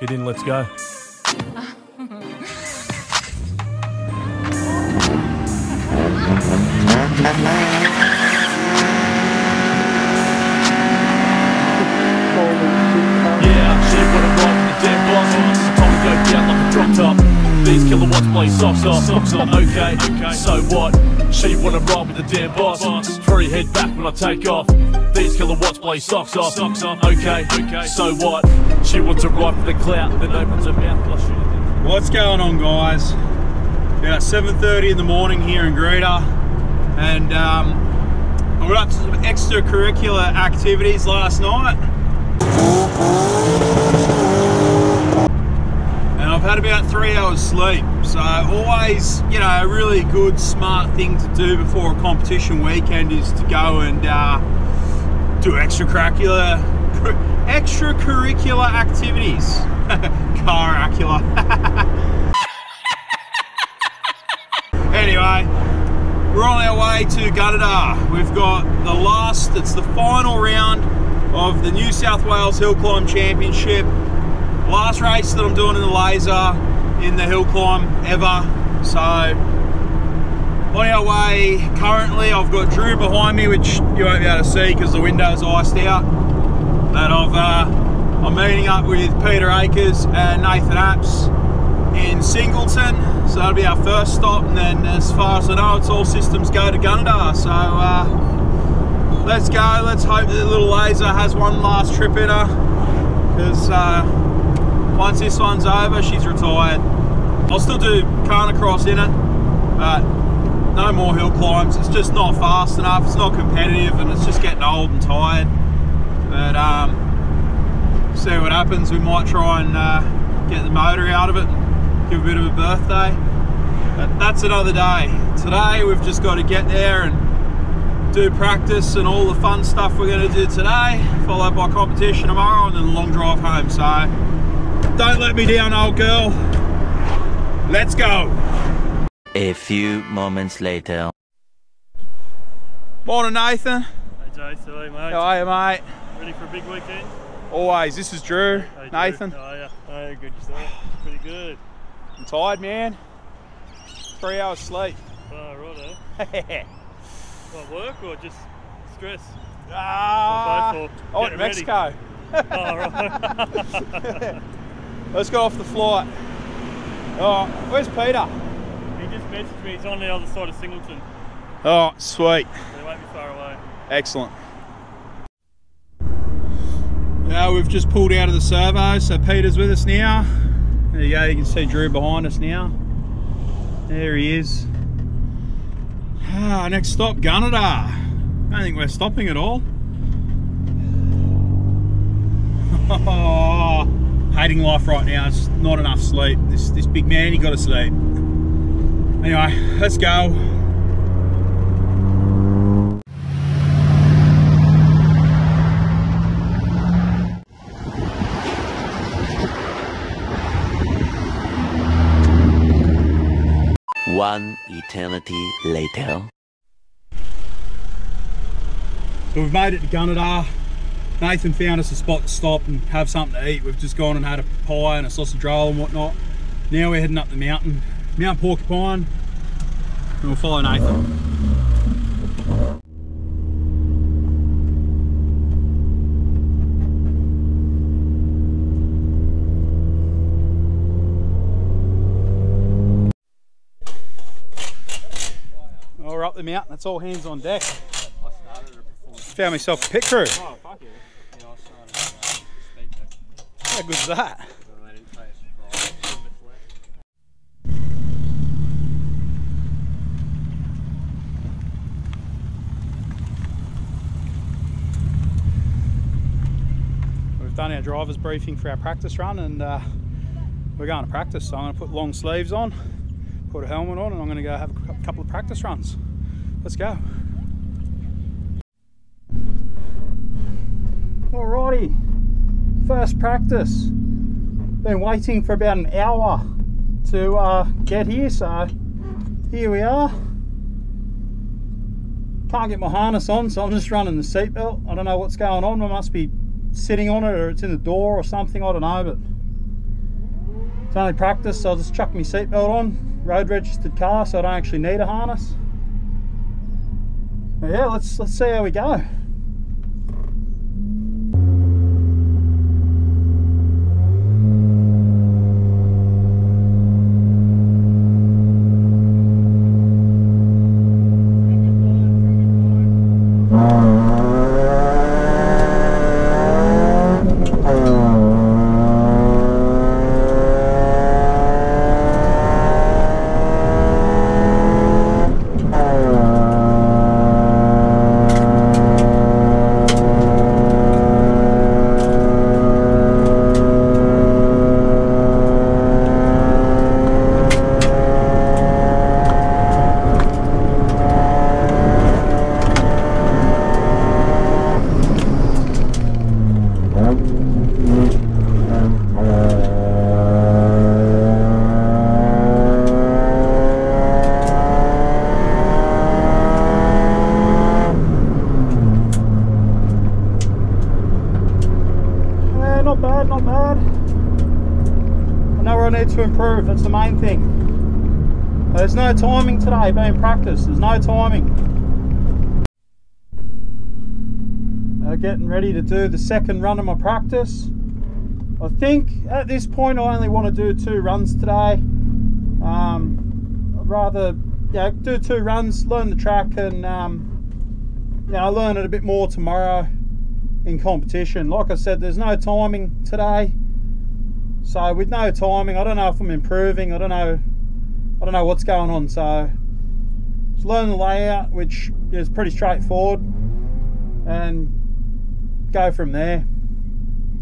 Get in, let's go. Yeah, shit, what a ride with the damn boss. To go down like a top. These kilowatts play socks off. Socks off. Okay, okay. So what? She wanna ride with the damn boss. Three head back when I take off. These kilowatts play socks off. Socks off. Okay, okay. So what? She wants to ride for the clout, then opens her mouth. What's going on, guys? About 7:30 in the morning here in Greta, and um, I went up to some extracurricular activities last night, and I've had about three hours sleep. So always, you know, a really good, smart thing to do before a competition weekend is to go and uh, do extracurricular extracurricular activities. Caracular. Anyway, we're on our way to Gunnedah. We've got the last, it's the final round of the New South Wales Hill Climb Championship. Last race that I'm doing in the laser in the hill climb ever. So, on our way currently, I've got Drew behind me, which you won't be able to see because the window's iced out. But I've, uh, I'm meeting up with Peter Akers and Nathan Apps in Singleton. So that'll be our first stop, and then as far as I know, it's all systems go to Gunnedah. So uh, let's go. Let's hope the little laser has one last trip in her, because uh, once this one's over, she's retired. I'll still do Khanacross in it, but no more hill climbs. It's just not fast enough. It's not competitive, and it's just getting old and tired. But um, see what happens. We might try and uh, get the motor out of it give a bit of a birthday. But that's another day. Today we've just got to get there and do practice and all the fun stuff we're going to do today, followed by competition tomorrow and then a long drive home. So don't let me down, old girl. Let's go. A few moments later. Morning, Nathan. Hey Jay, so hey mate. How are you, mate? Ready for a big weekend? Always. This is Drew. Hey, Drew. Nathan. How are ya? Hey, good yourself. Pretty good. I'm tired, man. Three hours sleep. Oh, right, eh? What, work or just stress? ah, Or both, or I went to? Mexico. Oh, right. Let's go off the flight. Oh, where's Peter? he just messaged me. He's on the other side of Singleton. Oh, sweet. He won't be far away. Excellent. Now we've just pulled out of the servo, so Peter's with us now. There you go, you can see Drew behind us now. There he is. Ah, next stop, Gunnedah. I don't think we're stopping at all. Hating life right now. It's not enough sleep. This this big man, you got to sleep. Anyway, let's go. One eternity later. So we've made it to Gunnedah. Nathan found us a spot to stop and have something to eat. We've just gone and had a pie and a sausage roll and whatnot. Now we're heading up the mountain, Mount Porcupine, and we'll follow Nathan. Oh, we're up the mountain. That's all hands on deck. Found myself a pit crew. Oh, How good's that? We've done our driver's briefing for our practice run and uh, we're going to practice. So I'm going to put long sleeves on, put a helmet on and I'm going to go have a couple of practice runs. Let's go. Alrighty, first practice. Been waiting for about an hour to uh, get here, so here we are. Can't get my harness on, so I'm just running the seatbelt. I don't know what's going on. I must be sitting on it or it's in the door or something. I don't know, but It's only practice, so I'll just chuck my seatbelt on. Road registered car, so I don't actually need a harness. But yeah, let's let's see how we go. Yeah, not bad, not bad. I know where I need to improve, that's the main thing. There's no timing today being practice, there's no timing. Uh, getting ready to do the second run of my practice. I think at this point I only want to do two runs today. Um, I'd rather yeah, do two runs, learn the track and um, yeah, I'll learn it a bit more tomorrow in competition. Like I said, there's no timing today. So with no timing, I don't know if I'm improving. I don't know. I don't know what's going on. So just learn the layout, which is pretty straightforward, go from there.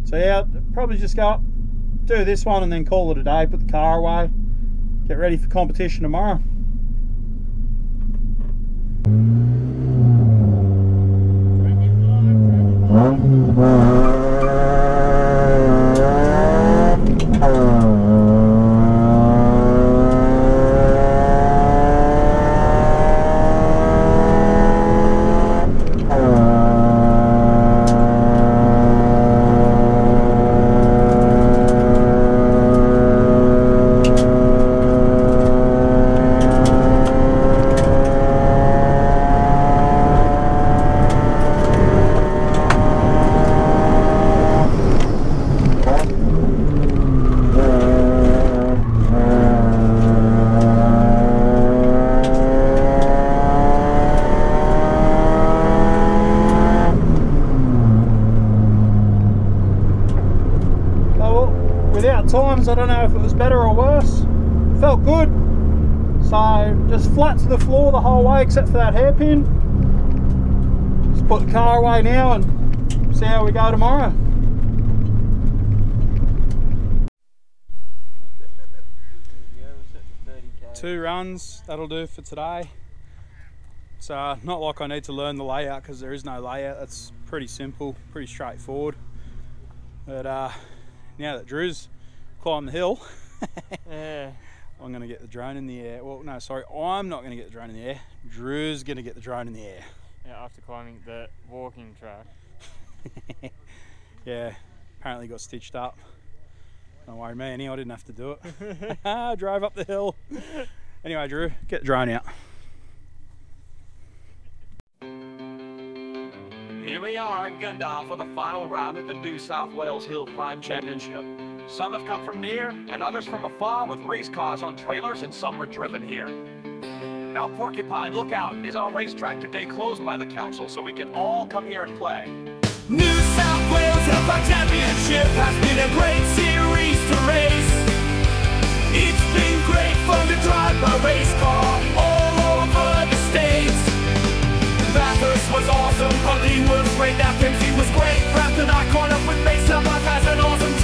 So yeah, probably just go up, do this one, and then call it a day. Put the car away. Get ready for competition tomorrow. Oh, well, without times, I don't know if it was better or worse. Felt good. So just flat to the floor the whole way that. Just put the car away now and see how we go tomorrow. Two runs, that'll do for today. It's uh, not like I need to learn the layout because there is no layout. That's pretty simple, pretty straightforward. But uh, now that Drew's climbed the hill, Yeah. I'm going to get the drone in the air. Well, no, sorry, I'm not going to get the drone in the air. Drew's going to get the drone in the air. Yeah, after climbing the walking track. Yeah, apparently got stitched up. Don't worry, me, any, I didn't have to do it. I drove up the hill. Anyway, Drew, get the drone out. Here we are in Gunnedah for the final round of the New South Wales Hill Climb Championship. Some have come from near, and others from afar with race cars on trailers, and some were driven here. Now, Porcupine Lookout is our racetrack today closed by the council, so we can all come here and play. New South Wales Hellfire Championship has been a great series to race. It's been great fun to drive my race car all over the states. Bathurst was awesome, Huntley was great, that Dempsey was great. Brampton I caught up with Mesa, has an awesome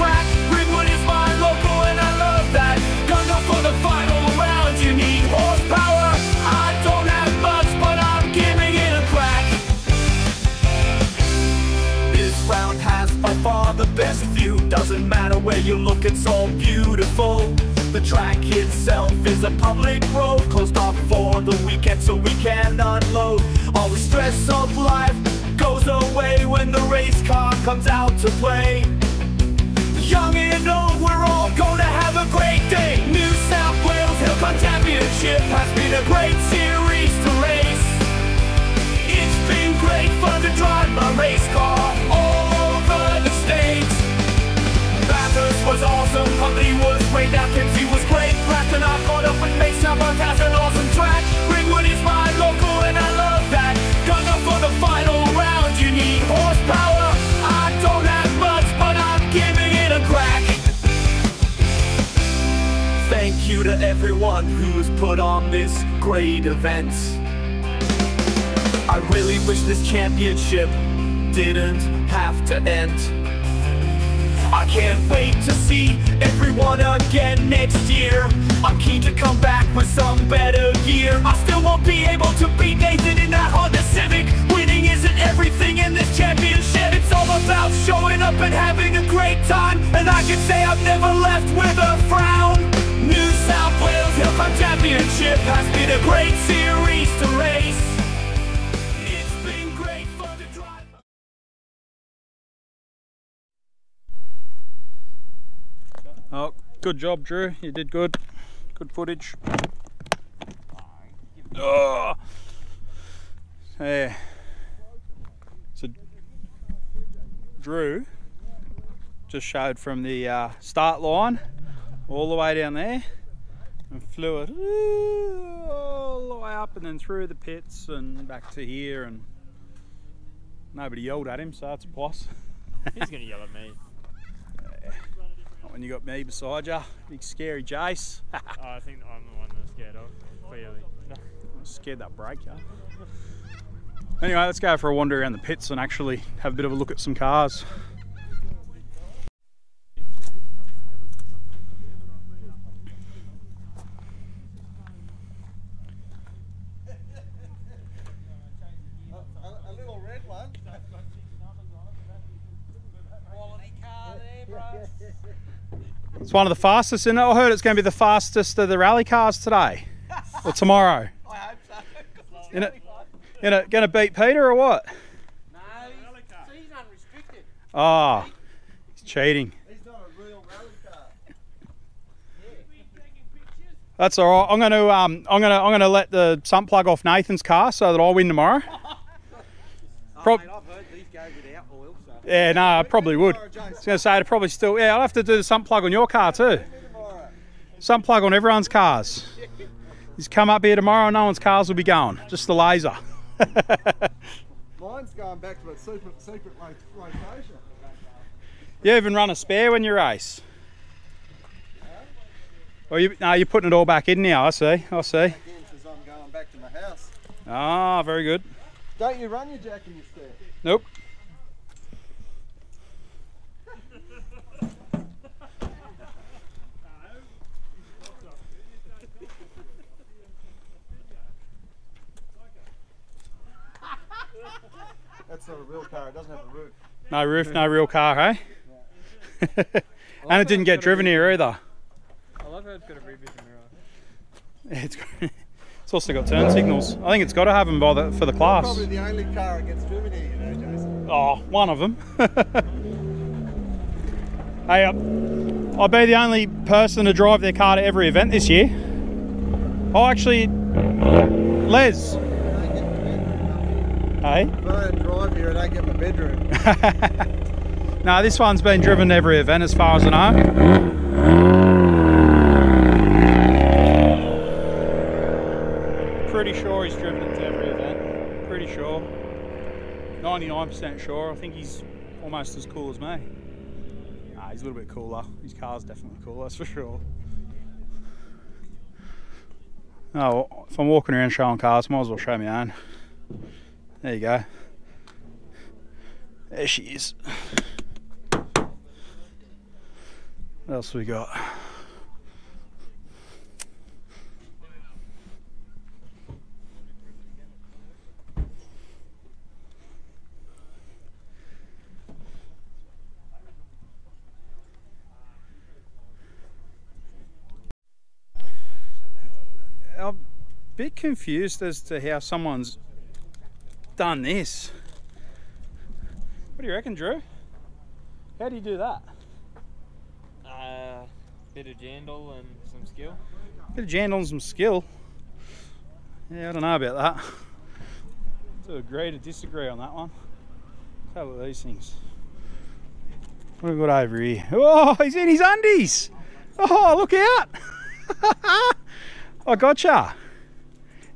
Doesn't matter where you look, it's all beautiful. The track itself is a public road, closed off for the weekend so we can unload. All the stress of life goes away when the race car comes out to play. Young and old, we're all everyone who's put on this great event. I really wish this championship didn't have to end. I can't wait to see everyone again next year. I'm keen to come back with some better gear. I still won't be able to beat Nathan in that Honda Civic. Winning isn't everything in this championship. It's all about showing up and having a great time. And I can say I've never left with a frown. New South Wales Hill Championship has been a great series to race. Oh, good job, Drew. You did good. Good footage. Oh. Yeah. So, Drew just showed from the uh, start line all the way down there and flew it all the way up and then through the pits and back to here and nobody yelled at him, so that's a plus. He's gonna yell at me. Not when you got me beside you, big scary Jace. Oh, I think I'm the one that's scared of. Clearly. No. scared that break, yeah. Anyway, let's go for a wander around the pits and actually have a bit of a look at some cars. One of the fastest, and I heard it's going to be the fastest of the rally cars today or tomorrow. I hope so. In it, in it, going to beat Peter or what? No, he's, he's unrestricted. Oh, he's cheating. He's not a real rally car. That's all right. I'm going to um, I'm going to I'm going to let the sump plug off Nathan's car so that I win tomorrow. Prob- Mate, I've heard these go without oil, so. Yeah, no, I probably would. I was going to say I'd probably still. Yeah, I'll have to do the sump plug on your car too. Sump plug on everyone's cars. He's come up here tomorrow. No one's cars will be going. Just the laser. Mine's going back to its secret, secret location. You even run a spare when you race? Or you, no, you're putting it all back in now. I see. I see. Again, because I'm going back to my house. Ah, very good. Don't you run your jack in your stair? Nope. That's not a real car. It doesn't have a roof. No roof, no real car, hey? and it didn't get driven here either. I love how it's got a rear vision mirror. Yeah, It's, got- it's also got turn signals. I think it's got to have them by the, for the class. Probably the only car that gets driven here, you know, Jason. Oh, one of them. hey, uh, I'll be the only person to drive their car to every event this year. Oh, actually, Les. Hey? If I don't drive here, I don't get my bedroom. no, this one's been driven to every event as far as I know. Pretty sure he's driven it to every event. Pretty sure. 99% sure. I think he's almost as cool as me. Nah, he's a little bit cooler. His car's definitely cooler, that's for sure. Oh, if I'm walking around showing cars, might as well show me own. There you go. There she is. What else we got? I'm a bit confused as to how someone's done this. What do you reckon, Drew? How do you do that? Uh, bit of jandle and some skill. Bit of jandle and some skill. Yeah, I don't know about that. To agree to disagree on that one. Let's have a look at these things. What have we got over here? Oh, he's in his undies. Oh, look out. I gotcha.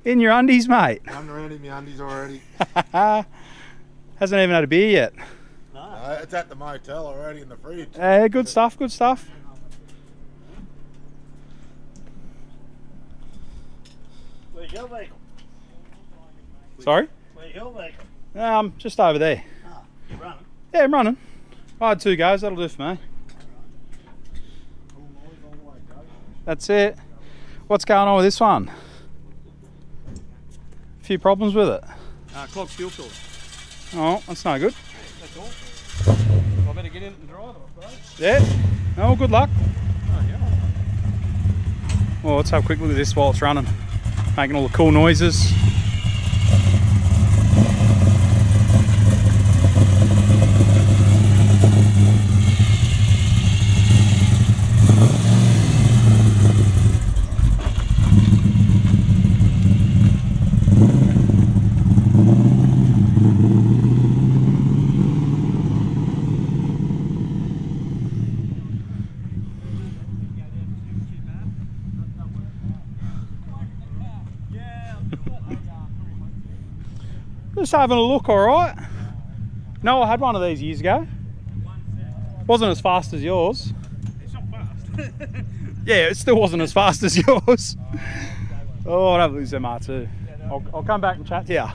In your undies, mate. I'm around in my undies already. Hasn't even had a beer yet. Uh, it's at the motel already in the fridge. Uh, good stuff, good stuff. Where you go, Michael? Sorry? Where you go, Michael? Um, just over there. You running? Yeah, I'm running. I had two goes, that'll do for me. That's it. What's going on with this one? Few problems with it. Uh, clogged fuel filter. Oh, that's no good. That's all. I better get in and drive it. Yeah. Oh, good luck. Oh, yeah. Well, let's have a quick look at this while it's running. Making all the cool noises. Just having a look, all right. No, I had one of these years ago. Wasn't as fast as yours. It's not fast. Yeah, it still wasn't as fast as yours. Oh, I'd have lose MR2. I'll, I'll come back and chat to you.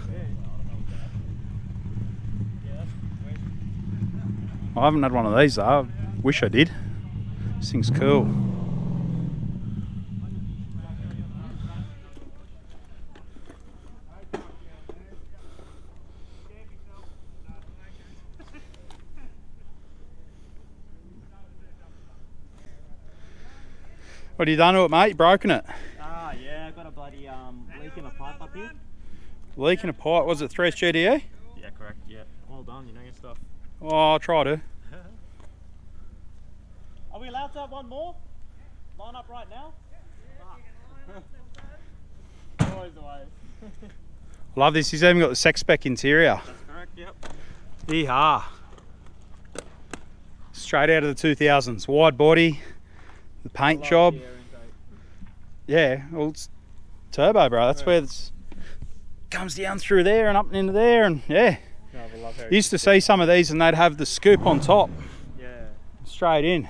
I haven't had one of these though. I wish I did. This thing's cool. What have you done to it, mate? Broken it? Ah, yeah, I've got a bloody um, leak in a pipe up here. Leaking a pipe. Was it 3 GDE? Yeah, correct, yeah. Well done, you know your stuff. Oh, I'll try to. Are we allowed to have one more? Line up right now? Always the way. Love this. He's even got the sex spec interior. That's Correct, yep. Yeehaw. Straight out of the 2000s. Wide body, the paint job. Yeah, well, it's turbo, bro. That's where it's comes down through there and up and into there, and yeah. Used to see some of these, and they'd have the scoop on top, Yeah. straight in.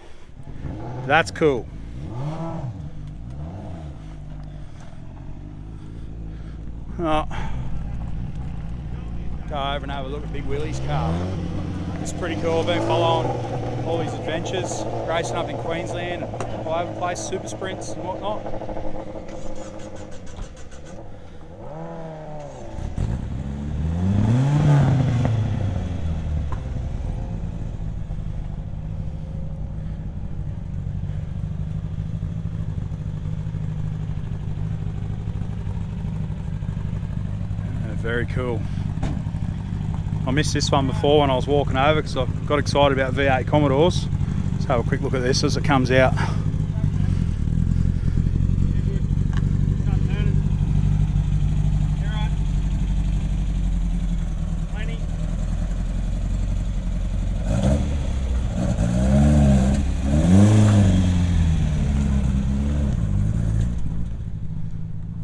That's cool. Oh. Go over and have a look at Big Willie's car. It's pretty cool. i Been following all his adventures, racing up in Queensland, all over the place, super sprints and whatnot. Very cool. Missed this one before when I was walking over because I got excited about V8 Commodores. Let's have a quick look at this as it comes out.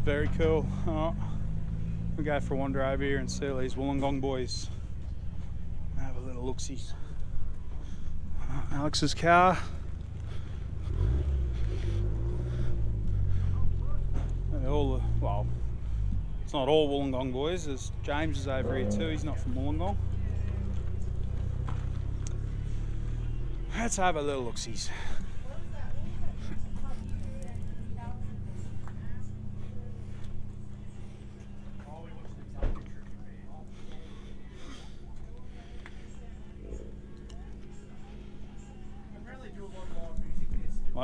Very cool. Oh, we go for a wander over here and see all these Wollongong boys. Little. Alex's car. All the well, it's not all Wollongong boys. There's James is over here too. He's not from Wollongong. Let's have a little look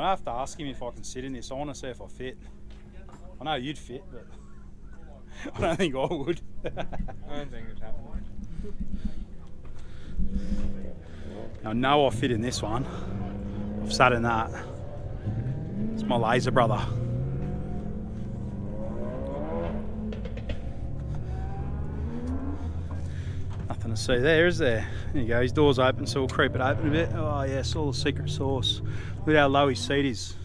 I have to ask him if I can sit in this. I want to see if I fit. I know you'd fit, but I don't think I would. I don't think it's happening. I know I fit in this one. I've sat in that. It's my laser brother. Nothing to see there, is there? There you go, his door's open, so we'll creep it open a bit. Oh yes, all the secret sauce. Look how low his seat is.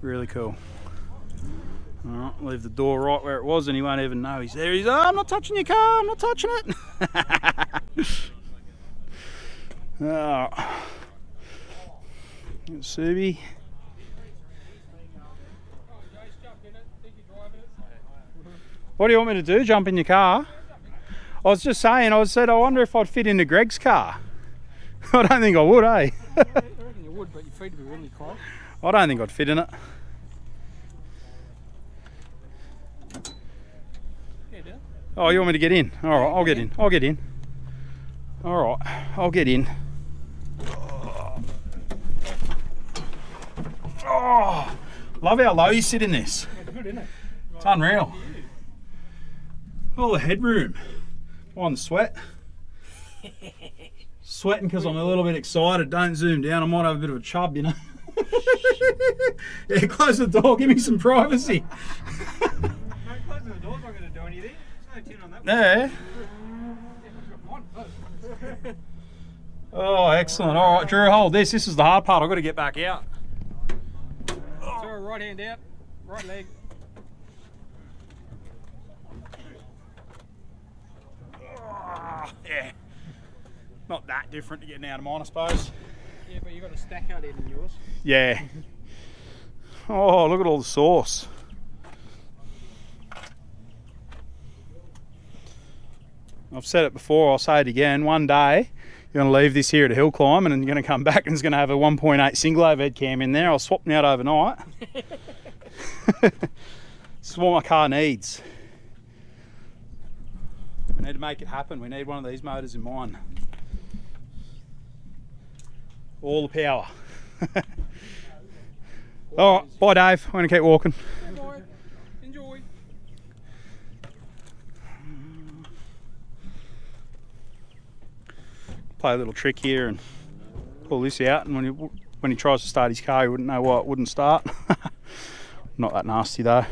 Really cool. Alright, leave the door right where it was and he won't even know he's there. He's, oh, I'm not touching your car, I'm not touching it. oh. Subi. What do you want me to do? Jump in your car? I was just saying, I said, I wonder if I'd fit into Greg's car. I don't think I would, eh? I reckon you would, but your feet would be really close. I don't think I'd fit in it. Oh, you want me to get in? All right, I'll get in. I'll get in. All right, I'll get in. Oh, love how low you sit in this. Good, isn't it? It's unreal. All the headroom. On the sweat. Sweating because I'm a little bit excited. Don't zoom down. I might have a bit of a chub, you know. yeah, close the door. Give me some privacy. No, closing the door's not going to do anything. There's no tin on that Yeah. one. Oh, excellent. All right, Drew, hold this. This is the hard part. I've got to get back out. So right hand out, right leg. Yeah. Not that different to getting out of mine, I suppose. Yeah, but you've got a stack out in yours. Yeah. Oh, look at all the sauce. I've said it before, I'll say it again. One day, you're going to leave this here at a hill climb and then you're going to come back and it's going to have a 1.8 single overhead cam in there. I'll swap them out overnight. this is what my car needs. We need to make it happen. We need one of these motors in mine. All the power. All right, bye Dave. I'm going to keep walking. Enjoy. Enjoy. Play a little trick here and pull this out. And when he when he tries to start his car, he wouldn't know why it wouldn't start. Not that nasty though.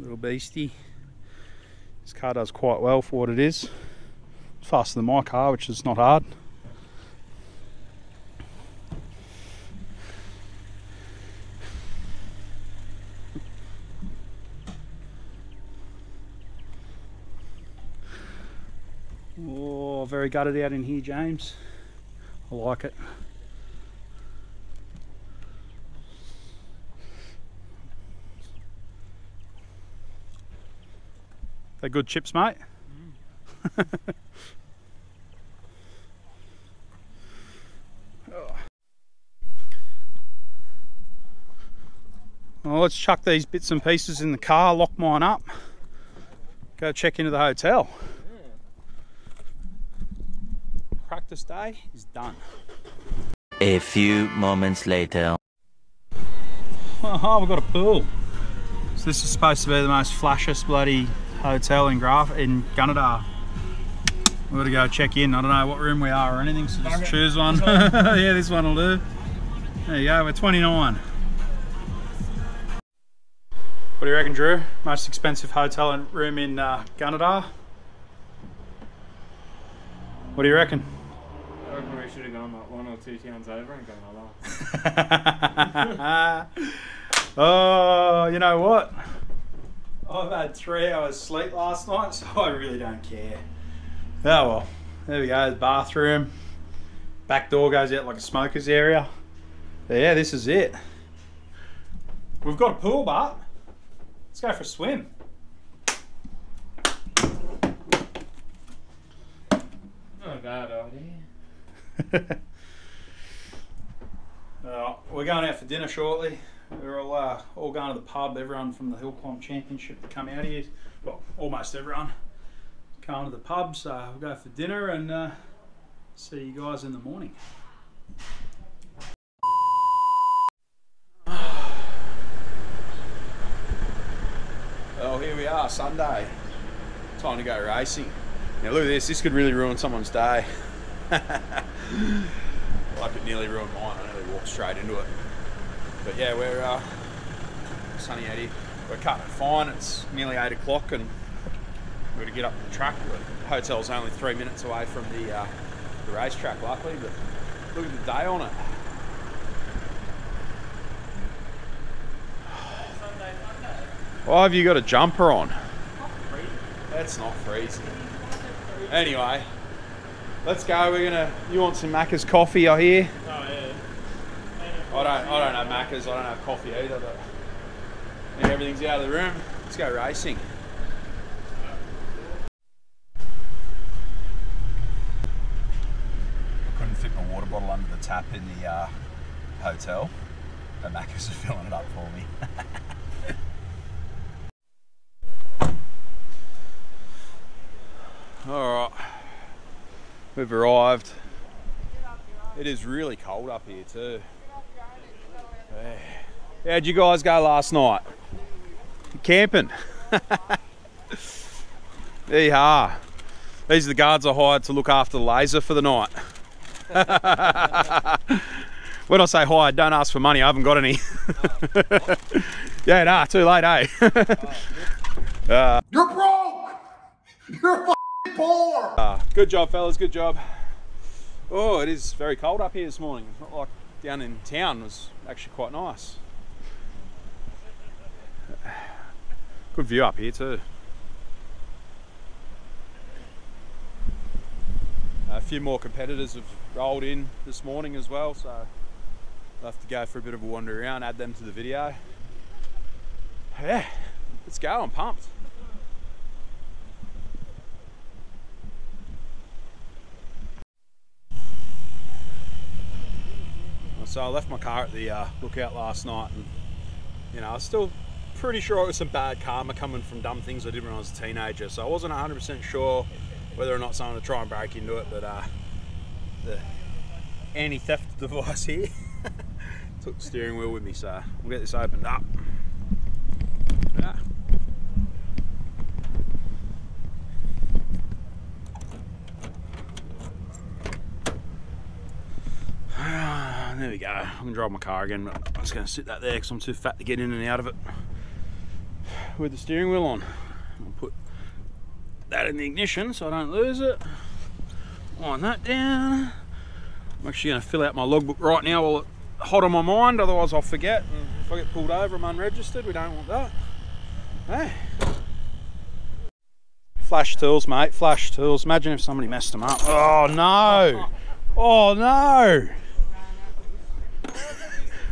Little beastie. This car does quite well for what it is. It's faster than my car, which is not hard. Oh, very gutted out in here, James. I like it. They good chips, mate? Oh. Well, let's chuck these bits and pieces in the car, lock mine up, go check into the hotel. Practice day is done. A few moments later. Oh, we've got a pool. So this is supposed to be the most flashiest bloody hotel in Graf in Gunnedah. We've got to go check in. I don't know what room we are or anything, so just choose one. yeah, this one will do. There you go, we're 29. What do you reckon, Drew? Most expensive hotel and room in uh, Gunnedah? What do you reckon? I reckon we should have gone like one or two towns over and gone along. oh, you know what? I've had three hours sleep last night, so I really don't care. Oh well, there we go. The bathroom, back door goes out like a smoker's area. Yeah, this is it. We've got a pool, but let's go for a swim. Not a bad idea. Uh, we're going out for dinner shortly. We're all uh, all going to the pub. Everyone from the Hill Climb Championship to come out here. Well, almost everyone going to the pub. So we'll go for dinner and uh, see you guys in the morning. Well, here we are, Sunday. Time to go racing. Now look at this, this could really ruin someone's day. like it nearly ruined mine, I nearly walked straight into it. But yeah, we're uh, sunny out here. we're cutting it fine. It's nearly eight o'clock, and we're to get up the track. The hotel's only three minutes away from the uh, the racetrack, luckily. But look at the day on it. Why have you got a jumper on? That's not freezing. Anyway, let's go. We're gonna. You want some Macca's coffee? I hear. I don't. I don't have Macca's. I don't have coffee either. But everything's out of the room. Let's go racing. I couldn't fit my water bottle under the tap in the uh, hotel. The Macca's are filling it up for me. All right, we've arrived. It is really cold up here too. How'd you guys go last night? Camping. there you are. These are the guards I hired to look after the laser for the night. when I say hired, don't ask for money. I haven't got any. yeah, nah, too late, eh? uh, You're broke! You're poor! Uh, good job, fellas. Good job. Oh, it is very cold up here this morning. It's not like down in town. Was actually quite nice. Good view up here too. A few more competitors have rolled in this morning as well, so I'll have to go for a bit of a wander around, add them to the video. Yeah, let's go. I'm pumped. So I left my car at the uh, lookout last night, and you know I was still pretty sure it was some bad karma coming from dumb things I did when I was a teenager. So I wasn't 100% sure whether or not someone would try and break into it, but uh, the anti-theft device here took the steering wheel with me, so we'll get this opened up. Yeah. There we go. I'm gonna drive my car again, but I'm just going to sit that there because I'm too fat to get in and out of it with the steering wheel on. I'll put that in the ignition so I don't lose it. Wind that down. I'm actually going to fill out my logbook right now while it's hot on my mind, otherwise I'll forget. And if I get pulled over, I'm unregistered. We don't want that. Hey. Flash tools, mate. Flash tools. Imagine if somebody messed them up. Oh no! Oh no!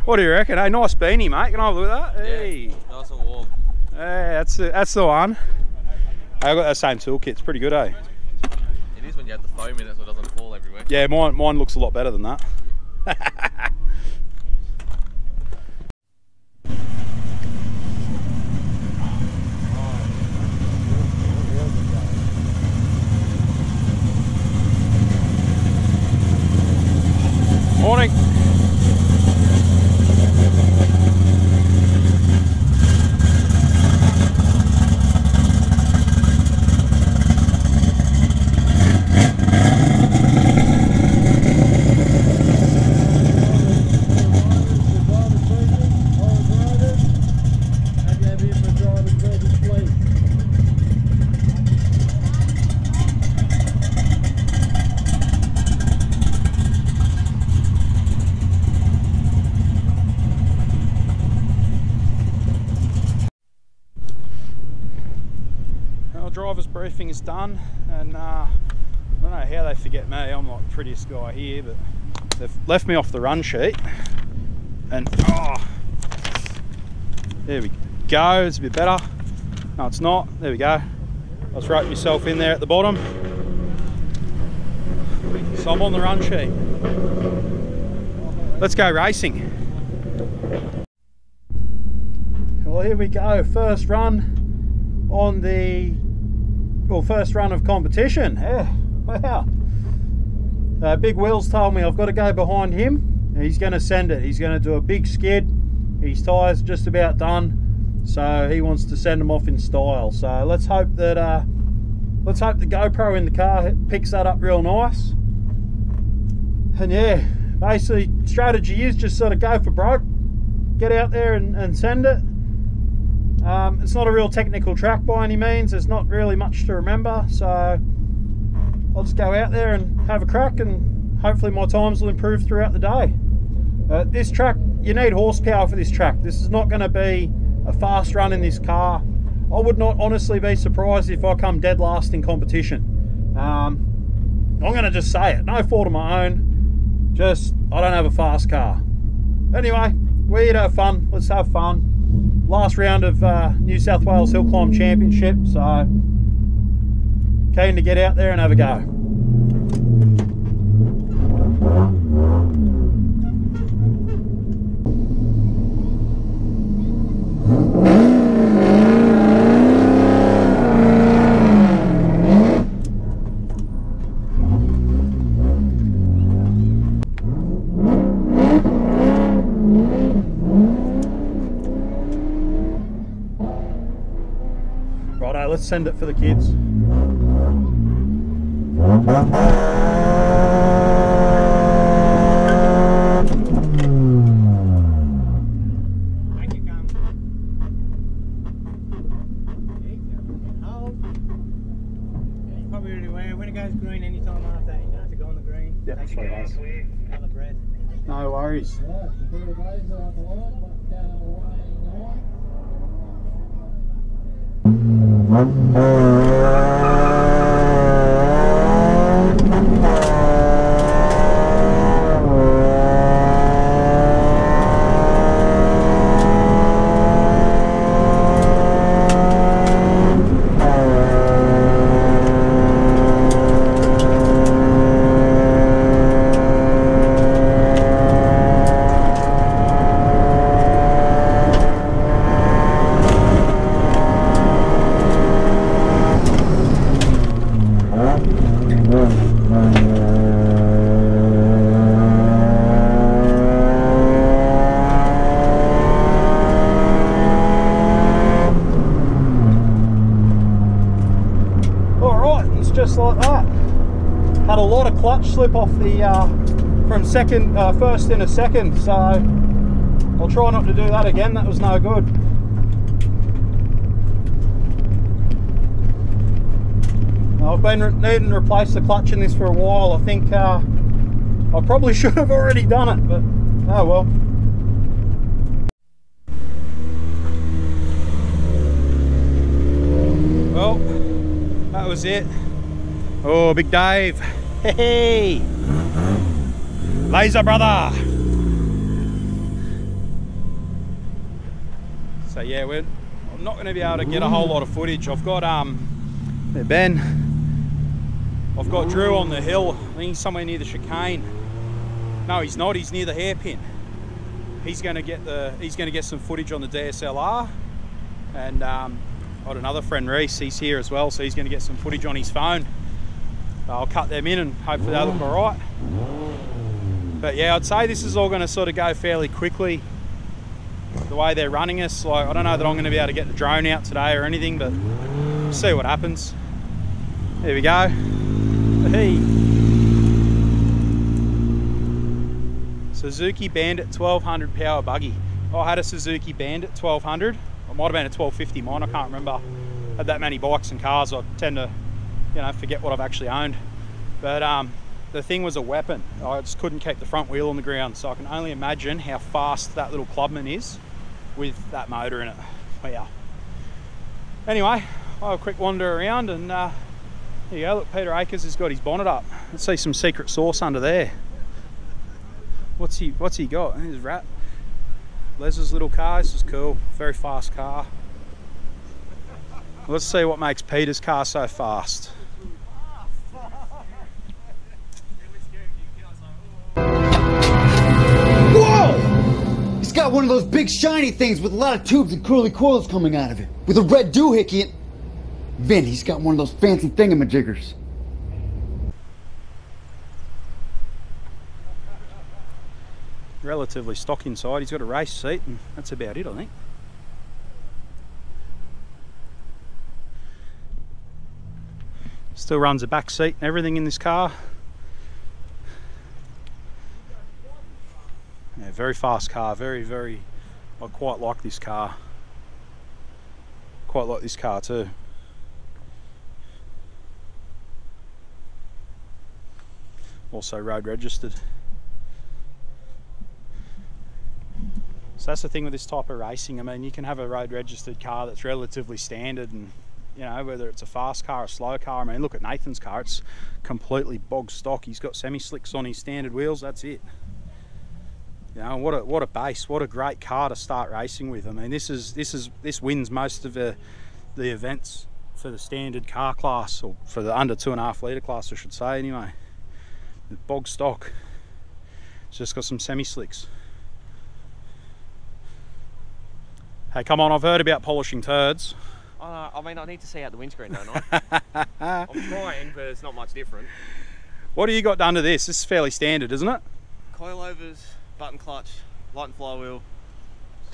What do you reckon? Hey, nice beanie, mate. Can I have a look at that? Hey. Nice and warm. Hey, that's the, that's the one. I got that same toolkit. It's pretty good, eh? It is when you have the foam in it so it doesn't fall everywhere. Yeah, mine mine looks a lot better than that. Morning. Done, and uh, I don't know how they forget me. I'm like the prettiest guy here, but they've left me off the run sheet. And oh, there we go. It's a bit better. No, it's not. There we go. I was wrote myself in there at the bottom. So I'm on the run sheet. Let's go racing. Well, here we go. First run on the well, first run of competition. Yeah, wow. Uh, Big Will's told me I've got to go behind him. He's going to send it. He's going to do a big skid. His tyres just about done, so he wants to send them off in style. So let's hope that uh, let's hope the GoPro in the car picks that up real nice. And yeah, basically strategy is just sort of go for broke, get out there and, and send it. Um, it's not a real technical track by any means. There's not really much to remember, so I'll just go out there and have a crack, and hopefully my times will improve throughout the day. Uh, this track, you need horsepower for this track. This is not going to be a fast run in this car. I would not honestly be surprised if I come dead last in competition. Um, I'm going to just say it. No fault of my own. Just, I don't have a fast car. Anyway, we're here to have fun. Let's have fun. Last round of uh, New South Wales Hill Climb Championship. So, keen to get out there and have a go. Send it for the kids. Yeah, you're probably really nam mô second, uh, first in a second, so I'll try not to do that again. That was no good. I've been needing to replace the clutch in this for a while. I think uh, I probably should have already done it, but oh well. Well, that was it. Oh, Big Dave. Hey, laser brother. So yeah, we're I'm not going to be able to get a whole lot of footage. I've got um, Ben. I've got Drew on the hill. I think he's somewhere near the chicane. No, he's not. He's near the hairpin. He's going to get the. He's going to get some footage on the DSLR, and um, got another friend Reese. He's here as well, so he's going to get some footage on his phone. I'll cut them in and hopefully they look all right. But yeah, I'd say this is all going to sort of go fairly quickly. The way they're running us, like I don't know that I'm going to be able to get the drone out today or anything, but we'll see what happens. There we go. Hey. Suzuki Bandit 1200 power buggy. I had a Suzuki Bandit 1200. It might have been a 1250 mine. I can't remember. Had that many bikes and cars. I tend to, you know, forget what I've actually owned. But um, the thing was a weapon. I just couldn't keep the front wheel on the ground. So I can only imagine how fast that little clubman is with that motor in it. Wow. Anyway, I'll quick wander around and uh, there you go. Look, Peter Akers has got his bonnet up. Let's see some secret sauce under there. What's he? What's he got? His rat. Les's little car. This is cool. Very fast car. Let's see what makes Peter's car so fast. Got one of those big shiny things with a lot of tubes and curly coils coming out of it. With a red doohickey and... Vin, he's got one of those fancy thingamajiggers. Relatively stock inside. He's got a race seat and that's about it, I think. Still runs a back seat and everything in this car. Yeah, very fast car. Very, very. I quite like this car. Quite like this car too. Also road registered. So that's the thing with this type of racing. I mean, you can have a road registered car that's relatively standard and you know, whether it's a fast car or a slow car. I mean, look at Nathan's car, it's completely bog stock. He's got semi slicks on his standard wheels, that's it. You know, what a what a base, what a great car to start racing with. I mean, this is this is this wins most of the the events for the standard car class or for the under two and a half litre class, I should say anyway. The bog stock. It's just got some semi slicks. Hey, come on, I've heard about polishing turds. I mean, I need to see out the windscreen, don't I? I'm trying, but it's not much different. What do you got done to this? This is fairly standard, isn't it? Coilovers, button clutch, light and flywheel,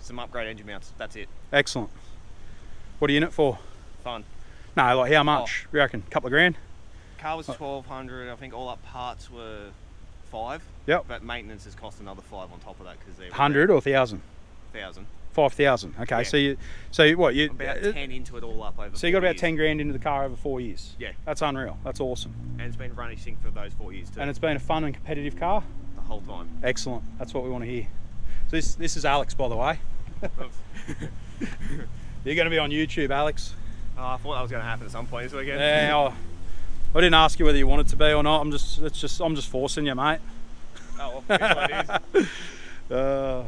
some upgrade engine mounts. That's it. Excellent. What are you in it for? Fun. No, like how much? Oh. You reckon? A couple of grand? Car was 1200 I think all up parts were five. Yep. But maintenance has cost another five on top of that because they're Hundred or thousand? thousand. Five thousand. Okay, Yeah. so you, so what you? About uh, ten into it all up over. So you got about years. ten grand into the car over four years. Yeah. That's unreal. That's awesome. And it's been running for those four years too. And it's been a fun and competitive car. the whole time. Excellent. That's what we want to hear. So this this is Alex, by the way. You're going to be on YouTube, Alex. Oh, I thought that was going to happen at some point this weekend. Yeah. I, I didn't ask you whether you wanted to be or not. I'm just it's just I'm just forcing you, mate. Oh, well, it is. Uh,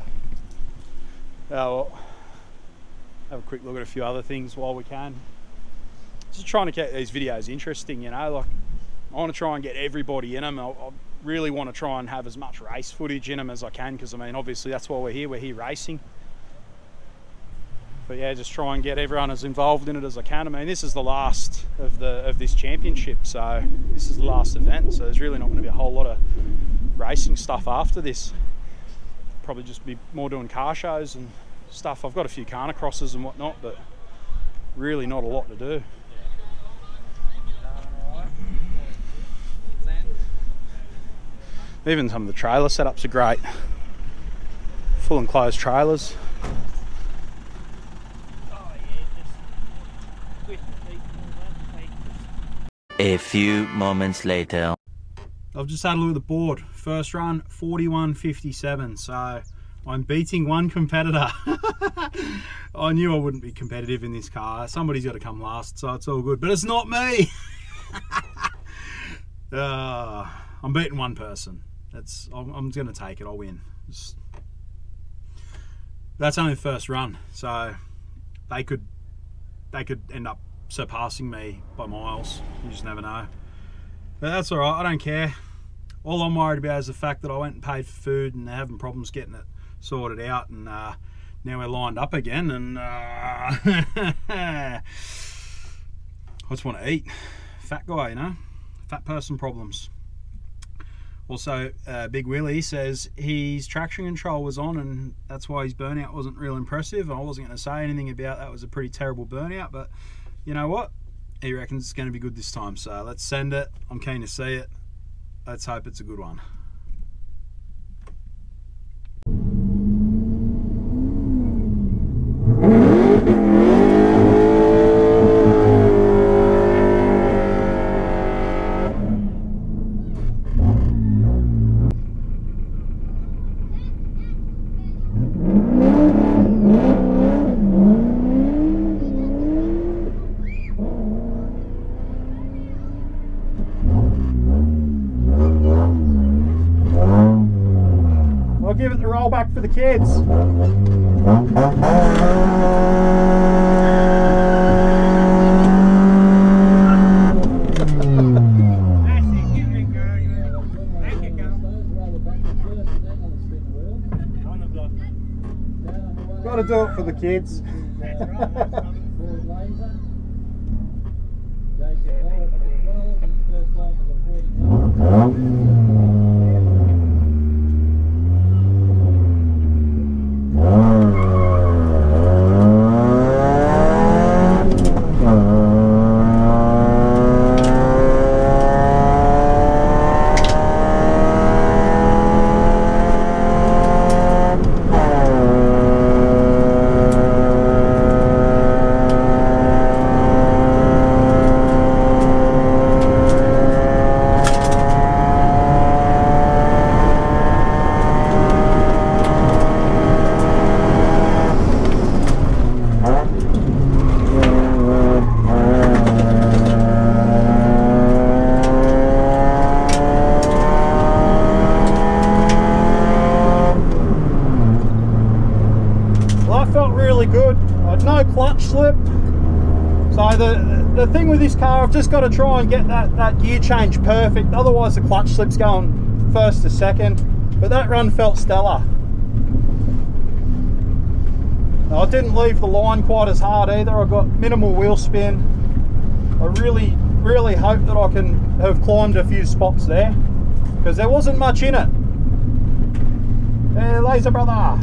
Uh, well, have a quick look at a few other things while we can. Just trying to get these videos interesting, you know. Like, I want to try and get everybody in them. I, I really want to try and have as much race footage in them as I can because I mean, obviously, that's why we're here. We're here racing. But yeah, just try and get everyone as involved in it as I can. I mean, this is the last of the of this championship, so this is the last event. So there's really not going to be a whole lot of racing stuff after this probably just be more doing car shows and stuff. I've got a few Khanacrosses and whatnot, but really not a lot to do. Even some of the trailer setups are great. Full enclosed trailers. A few moments later. I've just had a look at the board. First run, 41.57. So I'm beating one competitor. I knew I wouldn't be competitive in this car. Somebody's got to come last, so it's all good. But it's not me. uh, I'm beating one person. That's I'm, I'm going to take it. I'll win. It's- that's only the first run, so they could they could end up surpassing me by miles. You just never know. But that's all right. I don't care. All I'm worried about is the fact that I went and paid for food and they're having problems getting it sorted out, and uh, now we're lined up again. And uh, I just want to eat. Fat guy, you know, fat person problems. Also, uh, Big Willie says his traction control was on, and that's why his burnout wasn't real impressive. I wasn't going to say anything about that. It was a pretty terrible burnout, but you know what? He reckons it's going to be good this time. So let's send it. I'm keen to see it. Let's hope it's a good one. Kids. Just got to try and get that, that gear change perfect. Otherwise, the clutch slip's going first to second. But that run felt stellar. I didn't leave the line quite as hard either. I got minimal wheel spin. I really, really hope that I can have climbed a few spots there because there wasn't much in it. Laser brother.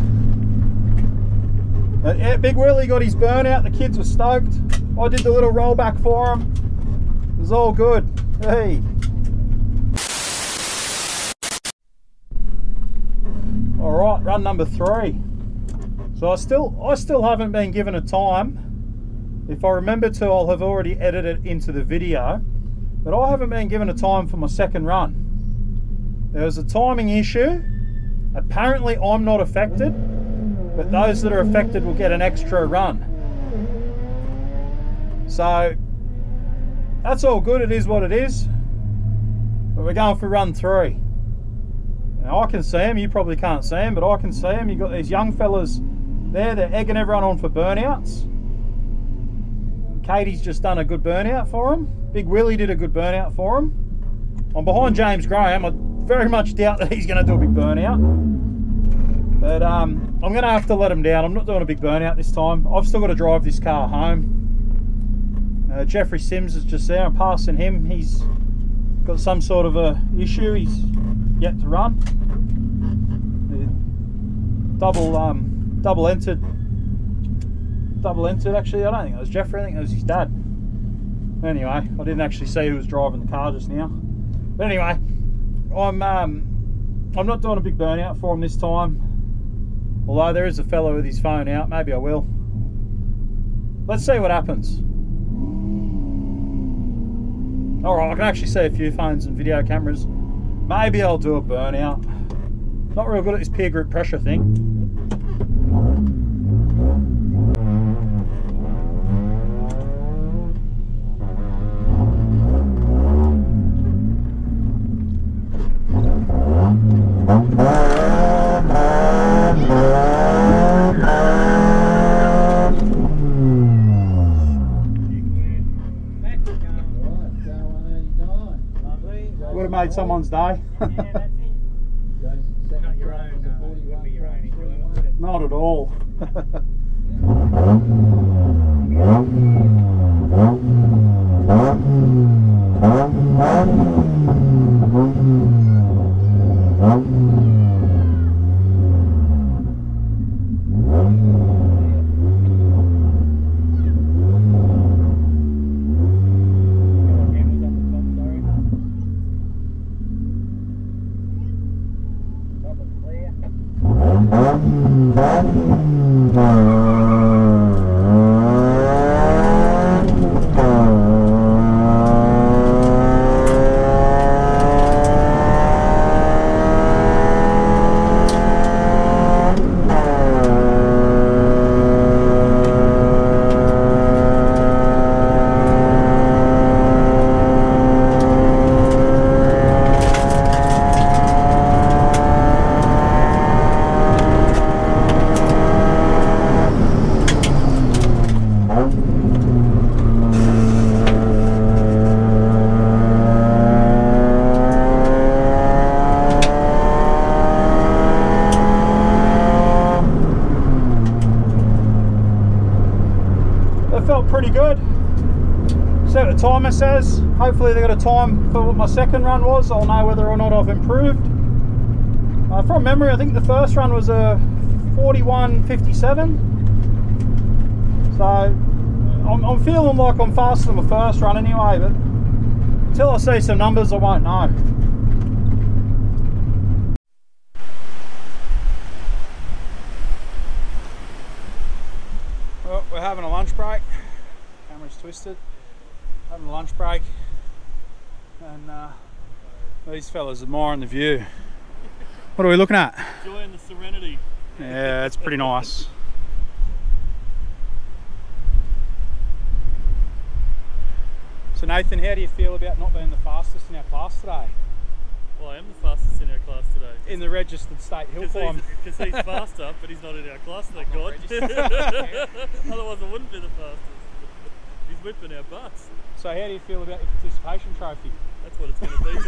Uh, yeah, Big Willie got his burnout. The kids were stoked. I did the little rollback for him. It was all good. Hey. All right, run number three. So I still, I still haven't been given a time. If I remember to, I'll have already edited it into the video. But I haven't been given a time for my second run. There was a timing issue. Apparently, I'm not affected, but those that are affected will get an extra run. So that's all good. It is what it is. But we're going for run three. Now I can see them. You probably can't see them, but I can see them. You've got these young fellas there. They're egging everyone on for burnouts. Katie's just done a good burnout for him. Big Willie did a good burnout for him. I'm behind James Graham. I very much doubt that he's going to do a big burnout. But um, I'm going to have to let him down. I'm not doing a big burnout this time. I've still got to drive this car home. Uh, Jeffrey Sims is just there. I'm passing him. He's got some sort of a issue. He's yet to run. Uh, double um, double entered. Double entered actually. I don't think it was Jeffrey. I think it was his dad. Anyway, I didn't actually see who was driving the car just now. But anyway, I'm um, I'm not doing a big burnout for him this time. Although there is a fellow with his phone out, maybe I will. Let's see what happens. Alright, I can actually see a few phones and video cameras. Maybe I'll do a burnout. Not real good at this peer group pressure thing. Have made someone's day. Not at all. That felt pretty good. See what the timer says. Hopefully they got a time for what my second run was. I'll know whether or not I've improved. Uh, from memory, I think the first run was a 41.57. So I'm, I'm feeling like I'm faster than my first run anyway, but until I see some numbers, I won't know. Well, we're having a lunch break. Camera's twisted. Having a lunch break. And uh, these fellas admiring the view. What are we looking at? Enjoying the serenity. Yeah, it's pretty nice. So Nathan, how do you feel about not being the fastest in our class today? Well, I am the fastest in our class today. In the registered state hill form Because he's, he's faster, but he's not in our class, thank God. Otherwise I wouldn't be the fastest. He's whipping our butts. So how do you feel about your participation trophy? That's what it's going to be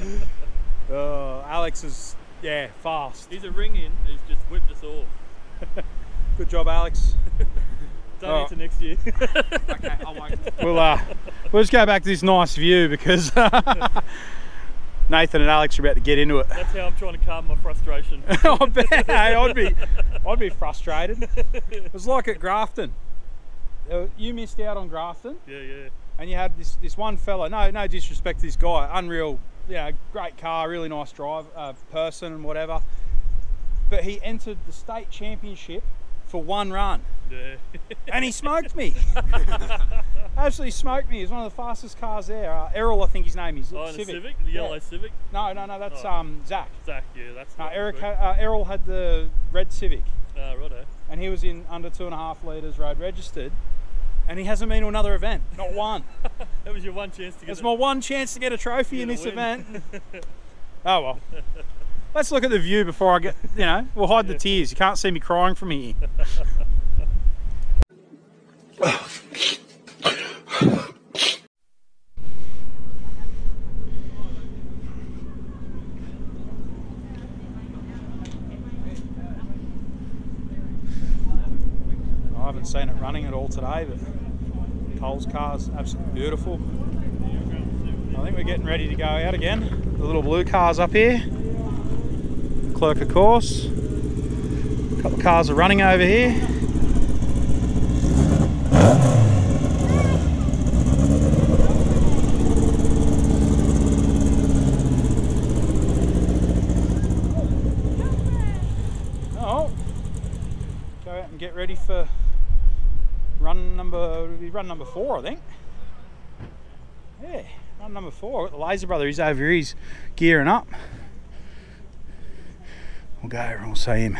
today. oh, Alex is, yeah, fast. He's a ring in, he's just whipped us all. Good job, Alex. Don't oh. next year. okay, I'll wait. We'll, uh, we'll just go back to this nice view because Nathan and Alex are about to get into it. That's how I'm trying to calm my frustration. Oh, I bet, hey, I'd be, I'd be frustrated. It was like at Grafton. Uh, you missed out on Grafton. Yeah, yeah. And you had this this one fella. No, no disrespect to this guy. Unreal. Yeah, you know, great car, really nice drive, uh, person and whatever. But he entered the state championship for one run. Yeah. and he smoked me. Absolutely smoked me. He's one of the fastest cars there. Uh, Errol, I think his name is. Oh, Civic. Civic, the yellow yeah. Civic. No, no, no. That's oh. um, Zach. Zach, yeah, that's. No, Eric, ha uh, Errol had the red Civic. Ah, uh, righto. And he was in under two and a half litres road registered, and he hasn't been to another event. Not one. that was your one chance to get. It's my one chance to get a trophy in this win. event. oh well. Let's look at the view before I get, you know, we'll hide the tears. You can't see me crying from here. I haven't seen it running at all today, but Cole's car's absolutely beautiful. I think we're getting ready to go out again. The little blue car's up here. Clerk of course. A couple of cars are running over here. Oh, go out and get ready for run number run number four, I think. Yeah, run number four. The Laser Brother, he's over here, he's gearing up. We'll go. We'll see him.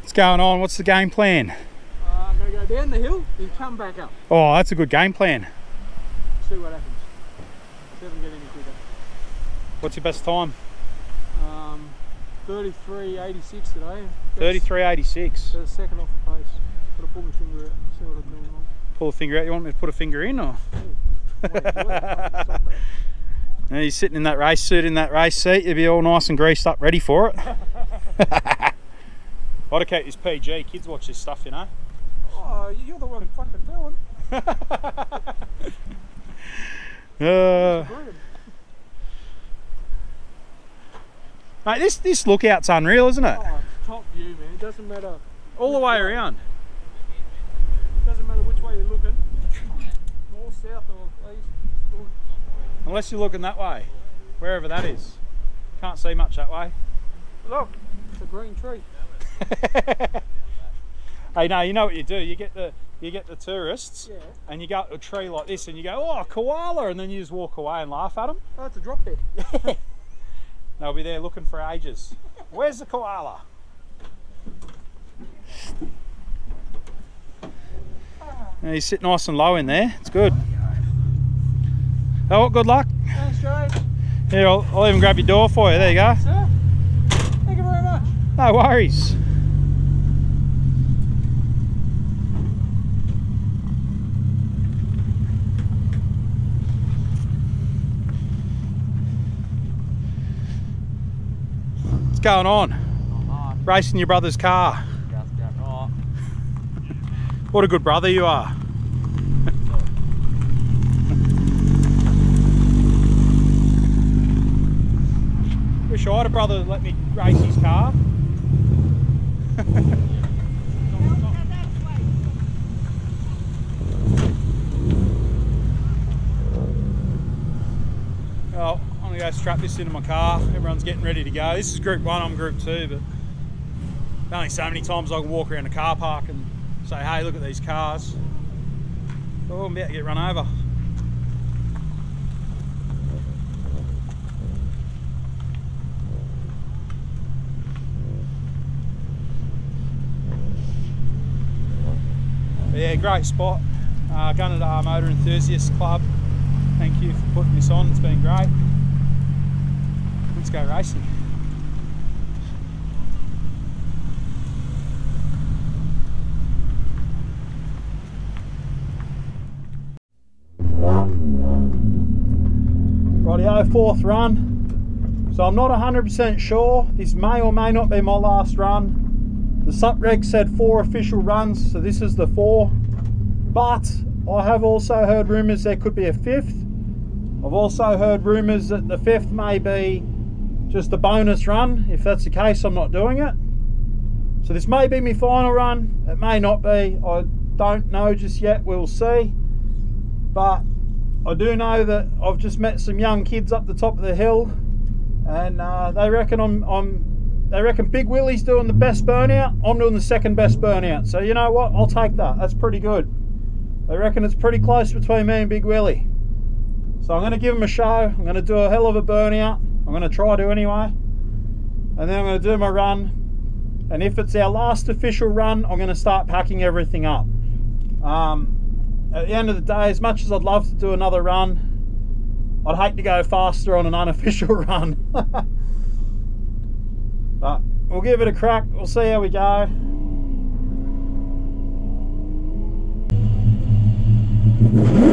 What's going on? What's the game plan? Uh, I'm going to go down the hill and come back up. Oh, that's a good game plan. See what happens. See if I can get any quicker. What's your best time? Um, 33.86 today. 33.86. Second off the pace. Got to pull my finger out, see what I'm doing wrong pull a finger out. You want me to put a finger in or? now you're sitting in that race suit, in that race seat, you'll be all nice and greased up, ready for it. Better keep this PG, kids watch this stuff, you know. Oh, you're the one fucking doing. uh, mate, this, this lookout's unreal, isn't it? Oh, top view, man. It doesn't matter. All the way around. south or east. Unless you're looking that way, wherever that is. Can't see much that way. Look, it's a green tree. hey, now you know what you do? You get the you get the tourists yeah. and you go to a tree like this and you go, oh, koala, and then you just walk away and laugh at them. Oh, it's a drop dead. They'll be there looking for ages. Where's the koala? Yeah, he's sitting nice and low in there. It's good. Oh, good luck. Thanks, Joe. Here, I'll, I'll, even grab your door for you. There you go. Thank you very much. No worries. What's going on? Racing your brother's car. What a good brother you are. Wish I had a brother that let me race his car. well, oh, I'm gonna go strap this into my car. Everyone's getting ready to go. This is group one, I'm group two, but only so many times I can walk around a car park and say, hey, look at these cars. Oh, I'm about to get run over. yeah, great spot. Uh, going uh, Motor Enthusiasts Club. Thank you for putting this on. It's been great. Let's go racing. Rightio, fourth run. So I'm not 100% sure. This may or may not be my last run. The sup reg said four official runs, so this is the four. But I have also heard rumours there could be a fifth. I've also heard rumours that the fifth may be just a bonus run. If that's the case, I'm not doing it. So this may be my final run. It may not be. I don't know just yet. We'll see. But I do know that I've just met some young kids up the top of the hill, and uh, they reckon I'm, I'm, they reckon Big Willie's doing the best burnout. I'm doing the second best burnout. So you know what? I'll take that. That's pretty good. They reckon it's pretty close between me and Big Willie. So I'm going to give him a show. I'm going to do a hell of a burnout. I'm going to try to anyway. And then I'm going to do my run. And if it's our last official run, I'm going to start packing everything up. Um, at the end of the day, as much as I'd love to do another run, I'd hate to go faster on an unofficial run. but we'll give it a crack. We'll see how we go. Come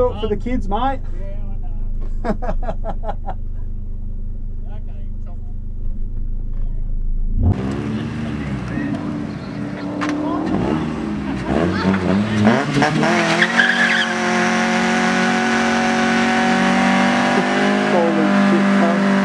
do it for the kids, mate shit, cunt.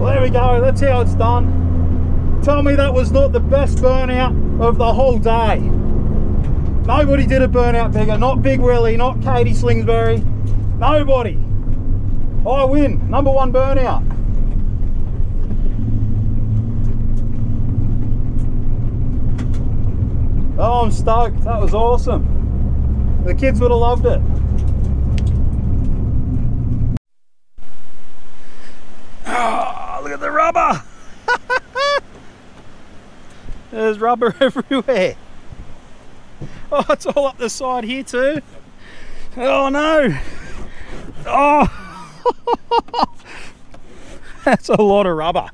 Well, there we go. That's how it's done. Tell me that was not the best burnout of the whole day. Nobody did a burnout bigger. Not Big Willie, not Katie Slingsbury. Nobody. I win. Number one burnout. Oh, I'm stoked. That was awesome. The kids would have loved it. Oh, look at the rubber. There's rubber everywhere. Oh, it's all up the side here too. Oh no. Oh. That's a lot of rubber.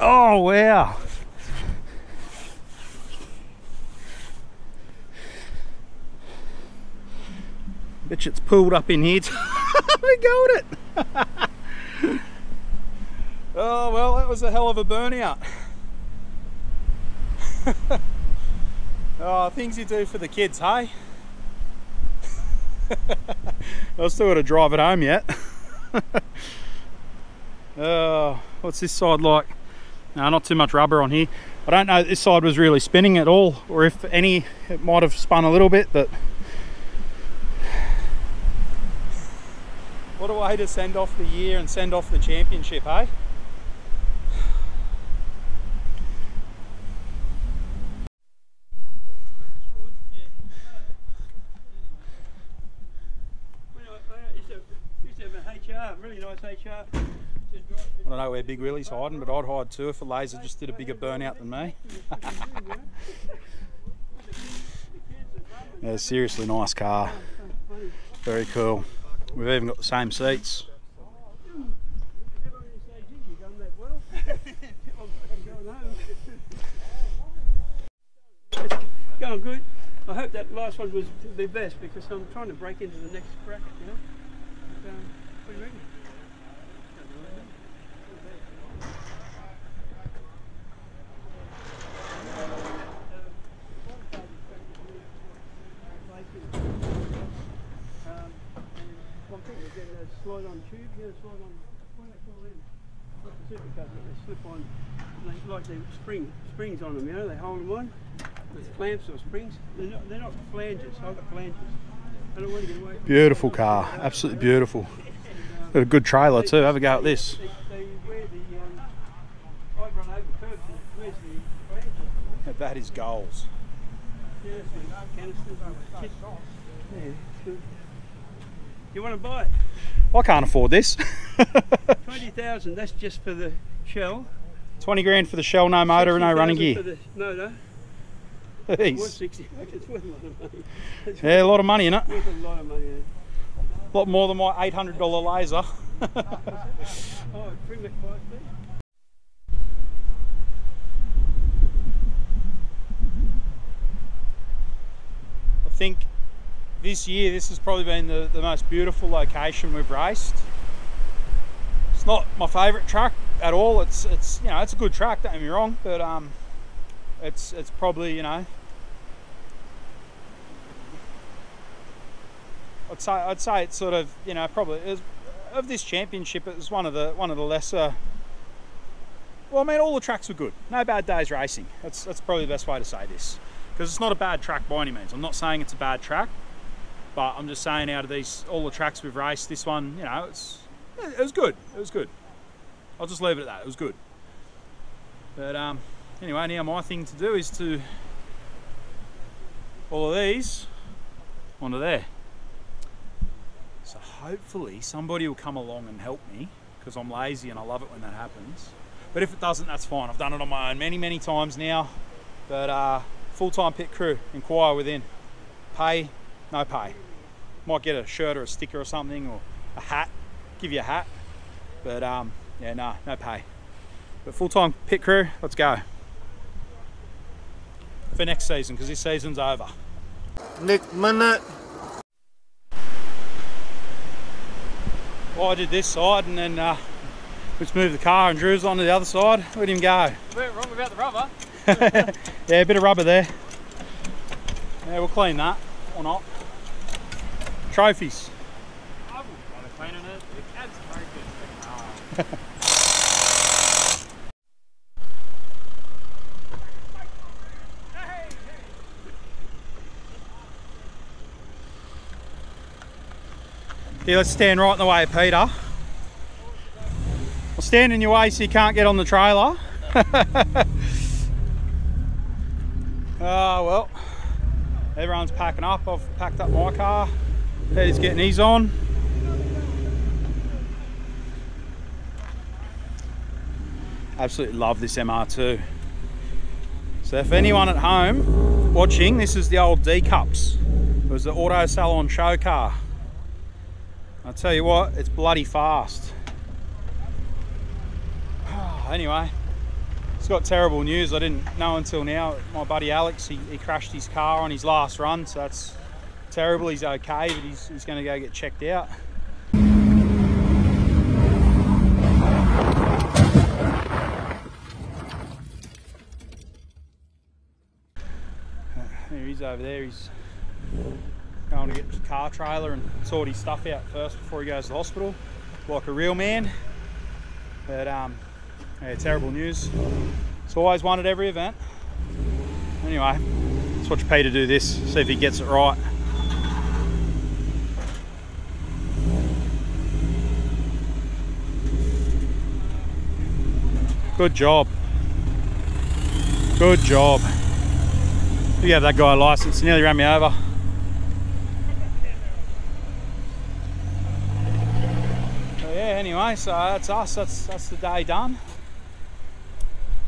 Oh wow. It's pulled up in here. we got it. oh well, that was a hell of a burnout. oh, things you do for the kids, hey? I've still got to drive it home yet. oh, What's this side like? No, not too much rubber on here. I don't know if this side was really spinning at all, or if any, it might have spun a little bit, but what a way to send off the year and send off the championship, eh? Used to have a HR, really nice HR. I don't know where Big Willie's hiding, but I'd hide too if a laser just did a bigger burnout than me. yeah, seriously nice car. Very cool. We've even got the same seats. Going good. I hope that last one was the best because I'm trying to break into the next bracket, you know. But, um, and one thing, they get a slide on tube, you know, slide on, what do they call them? Not the supercars, but they slip on, they, like they spring, springs on them, you know, they hold them on with clamps or springs. They're not, they're not flanges, I've got flanges. I don't want to get away from Beautiful car, absolutely beautiful. Got a good trailer too. Have a go at this. They, they wear the, um, I've run over curbs and where's the flanges? Now that is goals. Yeah, so canisters, kit. Yeah, it's good. You want to buy it? I can't afford this. 20,000, that's just for the shell. 20 grand for the shell, no motor, and no running gear. The. Jeez. Worth 60 it's worth a lot of money. It's Yeah, a lot of money in it. Worth a lot of money, yeah. A lot more than my $800 laser. Oh, bring that quiet, please. I think this year this has probably been the, the most beautiful location we've raced. It's not my favourite track at all. It's it's you know it's a good track, don't get me wrong, but um, it's it's probably you know I'd say I'd say it's sort of you know probably of this championship it was one of the one of the lesser. Well, I mean, all the tracks were good. No bad days racing. That's that's probably the best way to say this because it's not a bad track by any means. I'm not saying it's a bad track, but I'm just saying out of these all the tracks we've raced, this one, you know, it's it was good. It was good. I'll just leave it at that. It was good. But um, anyway, now my thing to do is to all of these onto there. So hopefully somebody will come along and help me because I'm lazy and I love it when that happens. But if it doesn't, that's fine. I've done it on my own many, many times now. But uh, full-time pit crew, inquire within. Pay, no pay. Might get a shirt or a sticker or something or a hat, give you a hat. But um, yeah, no, no pay. But full-time pit crew, let's go. For next season, because this season's over. Nick Minute. Well, I did this side and then uh, let's move the car and Drew's on to the other side. Let him go. We're wrong about the rubber. yeah, a bit of rubber there. Yeah, we'll clean that or not. Car. Yeah, let's stand right in the way of Peter. I'll stand in your way so you can't get on the trailer. Ah, well, everyone's packing up. I've packed up my car. Peter's getting his on. Absolutely love this MR2. So if anyone at home watching, this is the old D Cups. It was the Auto Salon show car. I'll tell you what, it's bloody fast. anyway, it's got terrible news. I didn't know until now. My buddy Alex, he, he crashed his car on his last run, so that's terrible. He's okay, but he's, he's going to go get checked out. There he's over there. He's going to get his car trailer and sort his stuff out first before he goes to the hospital, like a real man. But um, Yeah, terrible news. It's always one at every event. Anyway, let's watch Peter do this, see if he gets it right. Good job. Good job. You have that guy a license, nearly ran me over. So yeah, anyway, so that's us, that's that's the day done.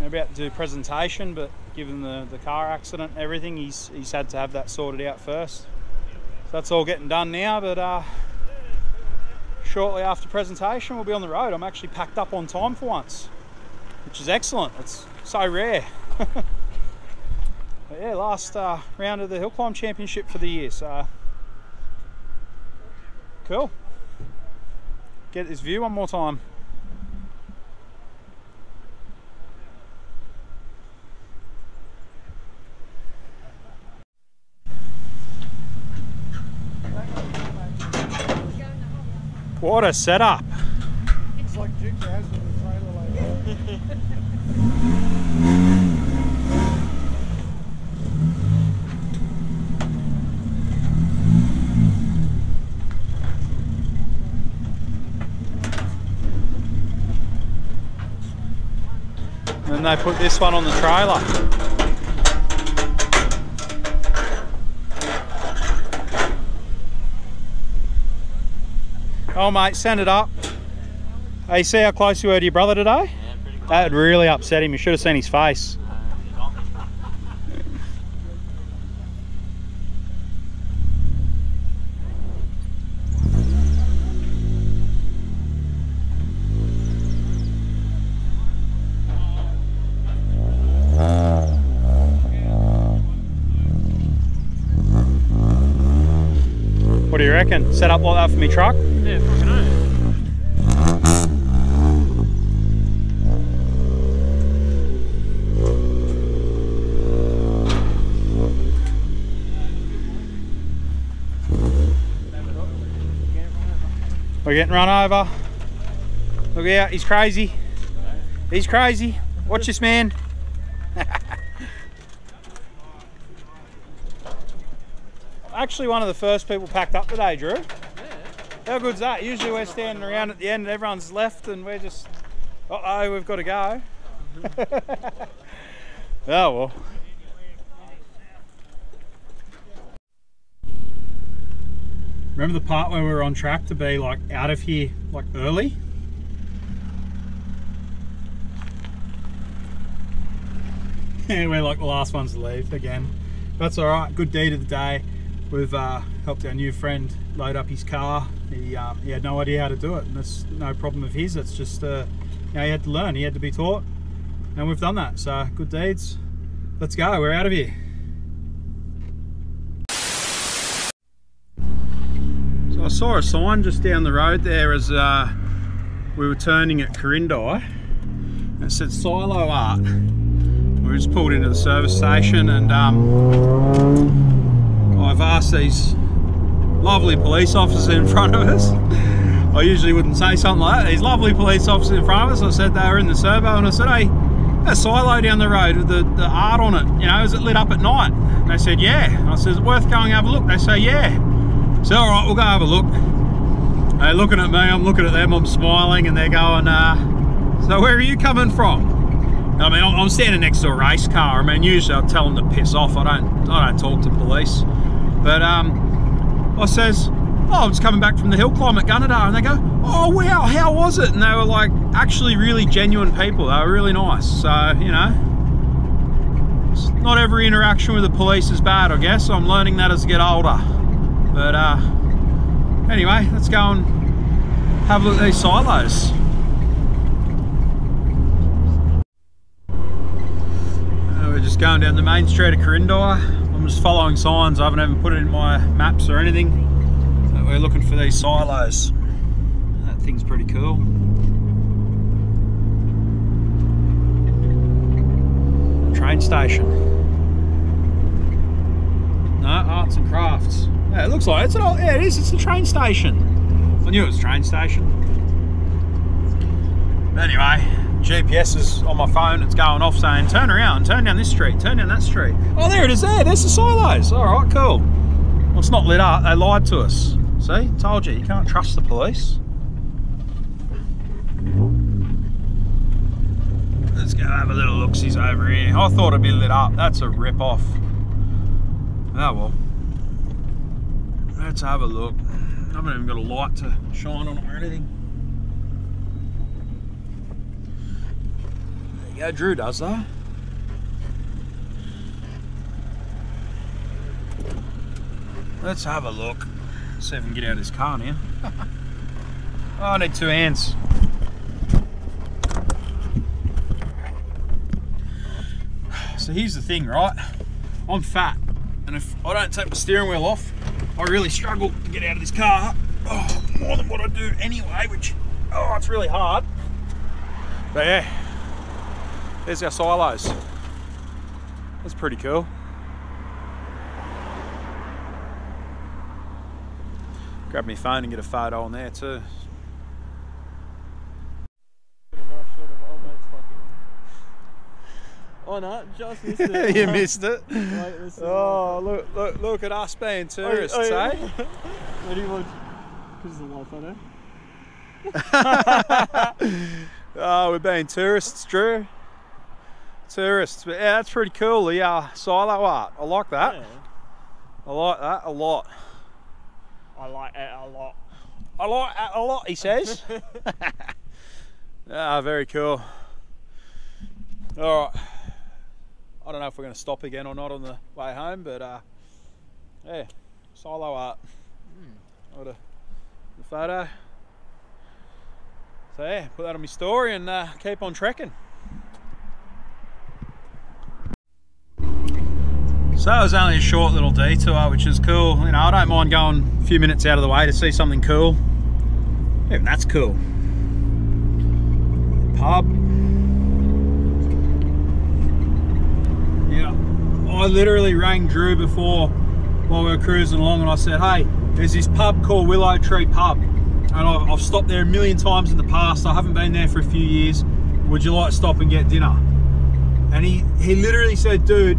We're about to do presentation, but given the, the car accident and everything, he's he's had to have that sorted out first. So that's all getting done now, but uh, shortly after presentation we'll be on the road. I'm actually packed up on time for once, which is excellent. It's so rare. Yeah, last uh, round of the hill climb championship for the year. So cool. Get this view one more time. What a setup. It's like Jigsaw has in the trailer like And they put this one on the trailer. Oh mate, send it up. Hey, see how close you were to your brother today? That really upset him. You should have seen his face. Reckon? Set up like that for me truck? Yeah, fucking. We're getting run over. Look out, he's crazy. He's crazy. Watch this man. Actually one of the first people packed up today, Drew. How good's that? Usually we're standing around at the end and everyone's left and we're just, uh-oh, we've got to go. Mm-hmm. oh well. Remember the part where we were on track to be like out of here like early? Yeah, we're like the last ones to leave again. That's all right. Good deed of the day. We've uh, helped our new friend load up his car. He, um, he had no idea how to do it, and that's no problem of his. It's just uh, you know, he had to learn. He had to be taught, and we've done that. So good deeds. Let's go. We're out of here. So I saw a sign just down the road there as uh, we were turning at Quirindi. It said Silo Art. We just pulled into the service station and um, I've asked these lovely police officers in front of us. I usually wouldn't say something like that. These lovely police officers in front of us, I said they were in the servo and I said, hey, a silo down the road with the, the art on it, you know, is it lit up at night? And they said, yeah. And I said, is worth going have a look? They say, yeah. So all right, we'll go have a look. They're looking at me, I'm looking at them, I'm smiling and they're going, uh, so where are you coming from? I mean, I'm standing next to a race car. I mean, usually I'll tell them to piss off. I don't, I don't talk to police. But um, I says, oh, I was coming back from the hill climb at Gunnedah. And they go, oh, wow, how was it? And they were like actually really genuine people. They were really nice. So, you know, it's not every interaction with the police is bad, I guess. I'm learning that as I get older. But uh, anyway, let's go and have a look at these silos. Uh, we're just going down the main street of Quirindi. I'm just following signs. I haven't even put it in my maps or anything. We're looking for these silos. That thing's pretty cool. Train station. No, arts and crafts. Yeah, it looks like it's an old, yeah, it is. It's a train station. I knew it was a train station. But anyway, GPS is on my phone. It's going off saying, turn around, turn down this street, turn down that street. Oh, there it is there. There's the silos. All right, cool. Well, it's not lit up. They lied to us. See? Told you. You can't trust the police. Let's go have a little look-sees over here. I thought it'd be lit up. That's a rip-off. Oh, well. Let's have a look. I haven't even got a light to shine on it or anything. Go, Drew does though. Let's have a look. See if we can get out of this car now. oh, I need two hands. So here's the thing, right? I'm fat, and if I don't take the steering wheel off, I really struggle to get out of this car. Oh, more than what I do anyway, which, oh, it's really hard. But yeah, there's our silos. That's pretty cool. Grab my phone and get a photo on there too. Oh no, just missed it. you missed it. Wait, listen. Oh, look, look, look at us being tourists, oh, eh? What do you want? Because it's a live photo. oh, we're being tourists, Drew. Tourists, but yeah, that's pretty cool. The uh, silo art, I like that. Yeah. I like that a lot. I like it a lot. I like that a lot, he says. ah, very cool. All right. I don't know if we're going to stop again or not on the way home, but uh, yeah, silo art. What a the photo. So yeah, put that on my story and uh, keep on trekking. So it was only a short little detour, which is cool. You know, I don't mind going a few minutes out of the way to see something cool. Even that's cool. Pub. Yeah, I literally rang Drew before while we were cruising along and I said, hey, there's this pub called Willow Tree Pub. And I've, I've stopped there a million times in the past. I haven't been there for a few years. Would you like to stop and get dinner? And he, he literally said, dude,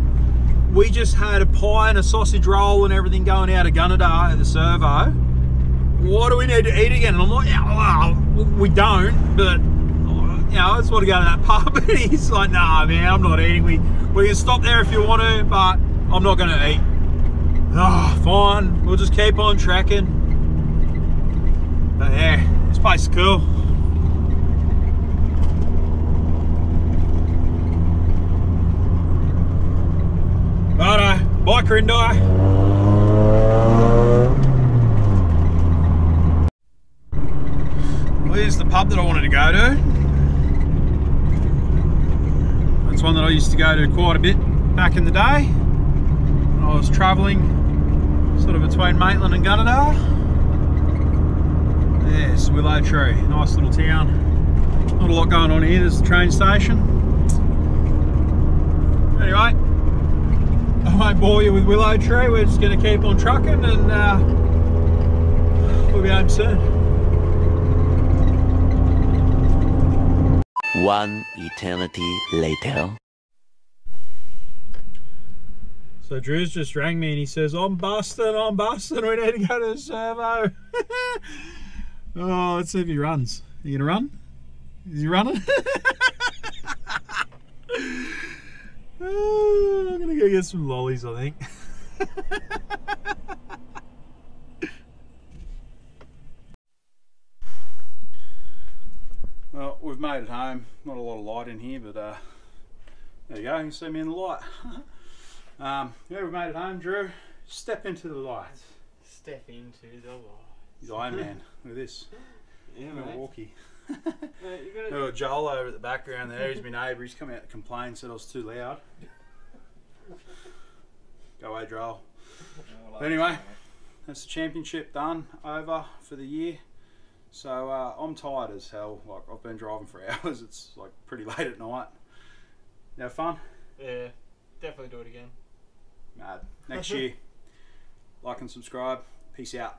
we just had a pie and a sausage roll and everything going out of Gunnedah at the servo. What do we need to eat again? And I'm like, yeah, well, we don't, but you know, I just want to go to that pub. And he's like, nah, man, I'm not eating. We, we can stop there if you want to, but I'm not going to eat. Oh, fine. We'll just keep on tracking. But yeah, this place is cool. Righto, bye Quirindi. Well, here's the pub that I wanted to go to. That's one that I used to go to quite a bit back in the day. When I was travelling sort of between Maitland and Gunnedah. Yes, Willow Tree, nice little town. Not a lot going on here, there's the train station. Anyway, I won't bore you with Willow Tree, we're just going to keep on trucking and uh, we'll be home soon. One eternity later. So Drew's just rang me and he says, I'm busting, I'm busting, we need to go to the servo. oh, let's see if he runs. Are you gonna run? Is he running? I'm gonna go get some lollies, I think. well, we've made it home. Not a lot of light in here, but uh, there you go. You can see me in the light. um, yeah, we've made it home, Drew. Step into the light. Step into the light. He's Iron Man. Look at this. Yeah, Milwaukee. Mate, you gotta- Joel over at the background there. He's my neighbour. He's come out to complain, said I was too loud. Go away, Joel. But anyway, that's the championship done, over for the year. So uh, I'm tired as hell. Like I've been driving for hours. It's like pretty late at night. You have fun? Yeah, definitely do it again. Mad. Next year. Like and subscribe. Peace out.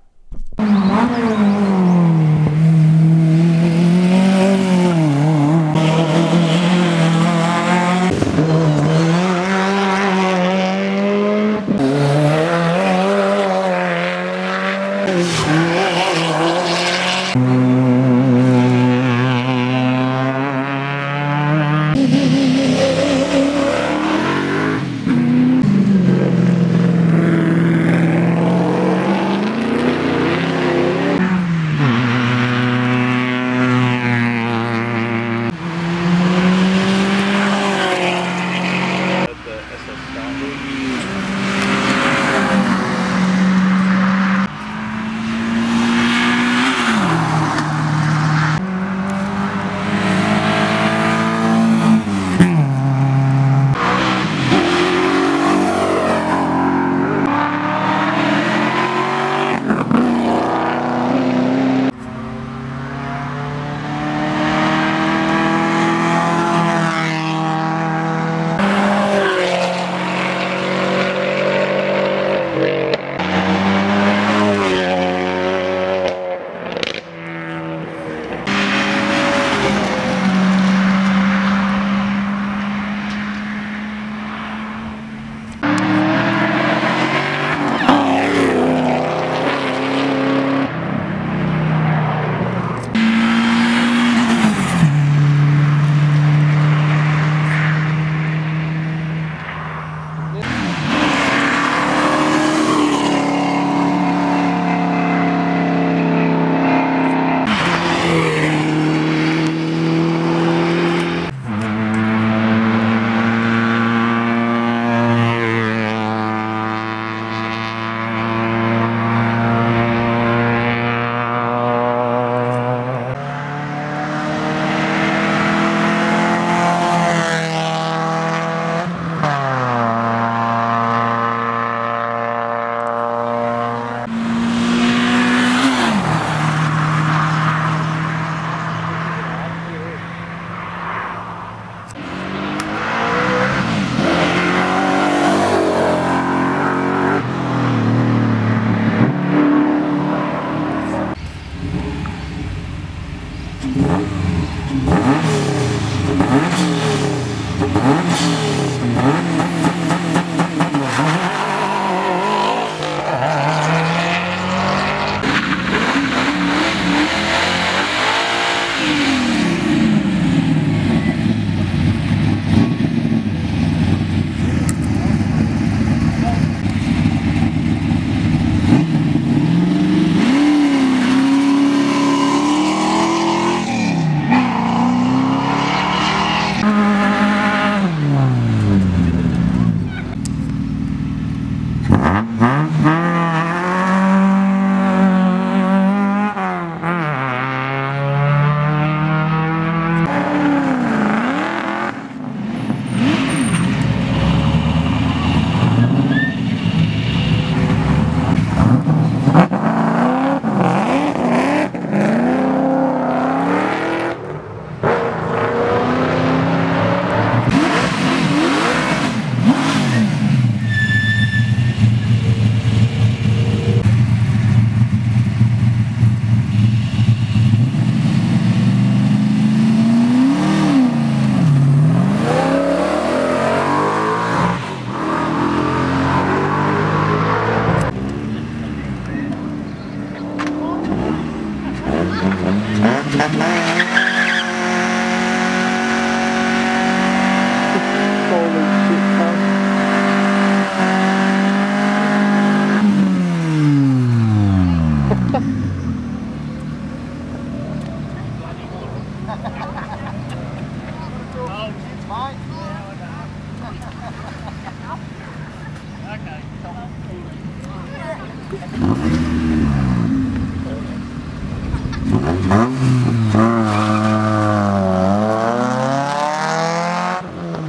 Thank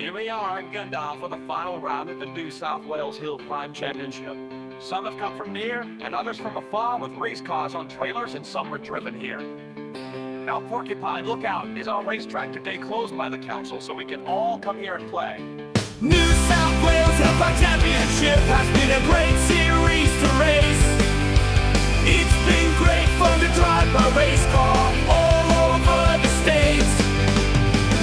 Here we are at Gunnedah for the final round of the New South Wales Hill Climb Championship. Some have come from near, and others from afar with race cars on trailers, and some were driven here. Now, Porcupine Lookout is our racetrack today closed by the council, so we can all come here and play. New South Wales Hellfire Championship has been a great series to race. It's been great fun to drive my race car all over the states.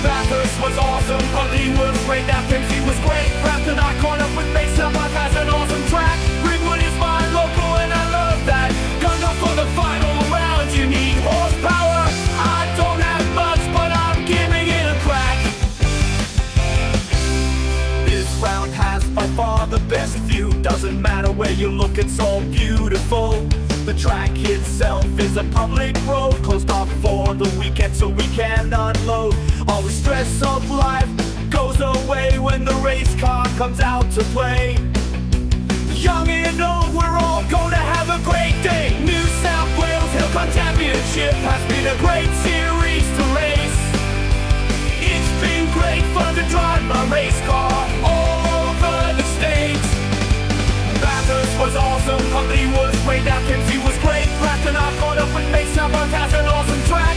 Bathurst was awesome, Huntley was great, that Pimsy was great. Brampton I caught up with Mesa, Life has an awesome track. Ringwood is my local and I love that. Gunnedah for the final round, you need horsepower. I don't have much, but I'm giving it a crack. This round has by far the best view. Doesn't matter where you look, it's all beautiful. The track itself is a public road, closed off for the weekend so we can unload. All the stress of life goes away when the race car comes out to play. Young and old, we're all gonna have a great day. New South Wales Hillclimb Championship has been a great series to race. It's been great fun to drive my race car all over the states. Bathurst was awesome, Huntley was great, now Kinsey was great. Clapton I caught up with Mason, Both has an awesome track.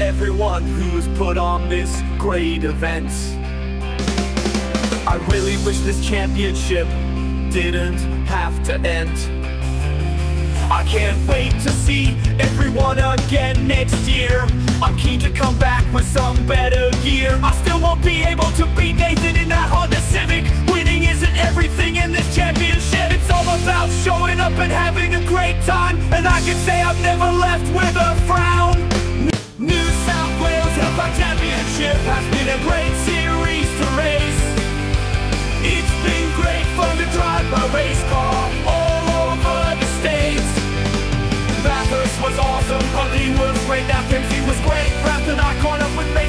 Everyone who's put on this great event. I really wish this championship didn't have to end. I can't wait to see everyone again next year. I'm keen to come back with some better gear. I still won't be able to beat Nathan in that Honda Civic. Winning isn't everything in this championship. It's all about showing up and having a great time. And I can say I've never left with a frown. Hellfire Championship has been a great series to race. It's been great fun to drive my race car all over the states. Bathurst was awesome, Huntley was great, that Pimsy was great. Brampton I caught up with Mesa,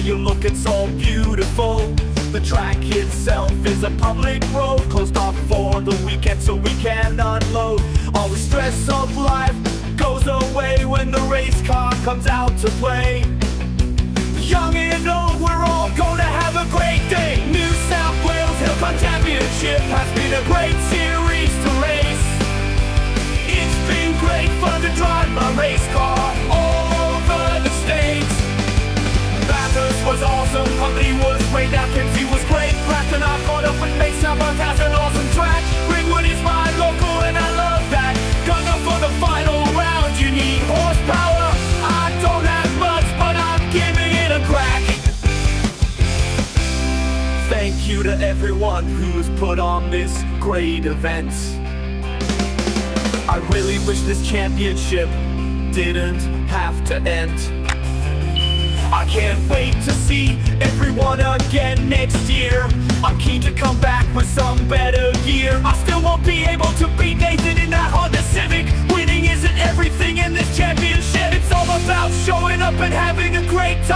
you look, it's all beautiful. The track itself is a public road, closed off for the weekend so we can unload. All the stress of life goes away when the race car comes out to play. Young and old, we're all gonna have a great day. New South Wales Hillclimb Championship has been a great series to race. It's been great fun to drive my race car all. Jesus was awesome, Humpty was great, Atkins was great, Clapton I caught up with Mace, Sabbath has an awesome track, Greenwood is my local and I love that, Gunner for the final round, you need horsepower, I don't have much, but I'm giving it a crack. Thank you to everyone who's put on this great event. I really wish this championship didn't have to end. I can't wait to see everyone again next year. I'm keen to come back with some better gear. I still won't be able to beat Nathan in that Honda Civic. Winning isn't everything in this championship. It's all about showing up and having a great time.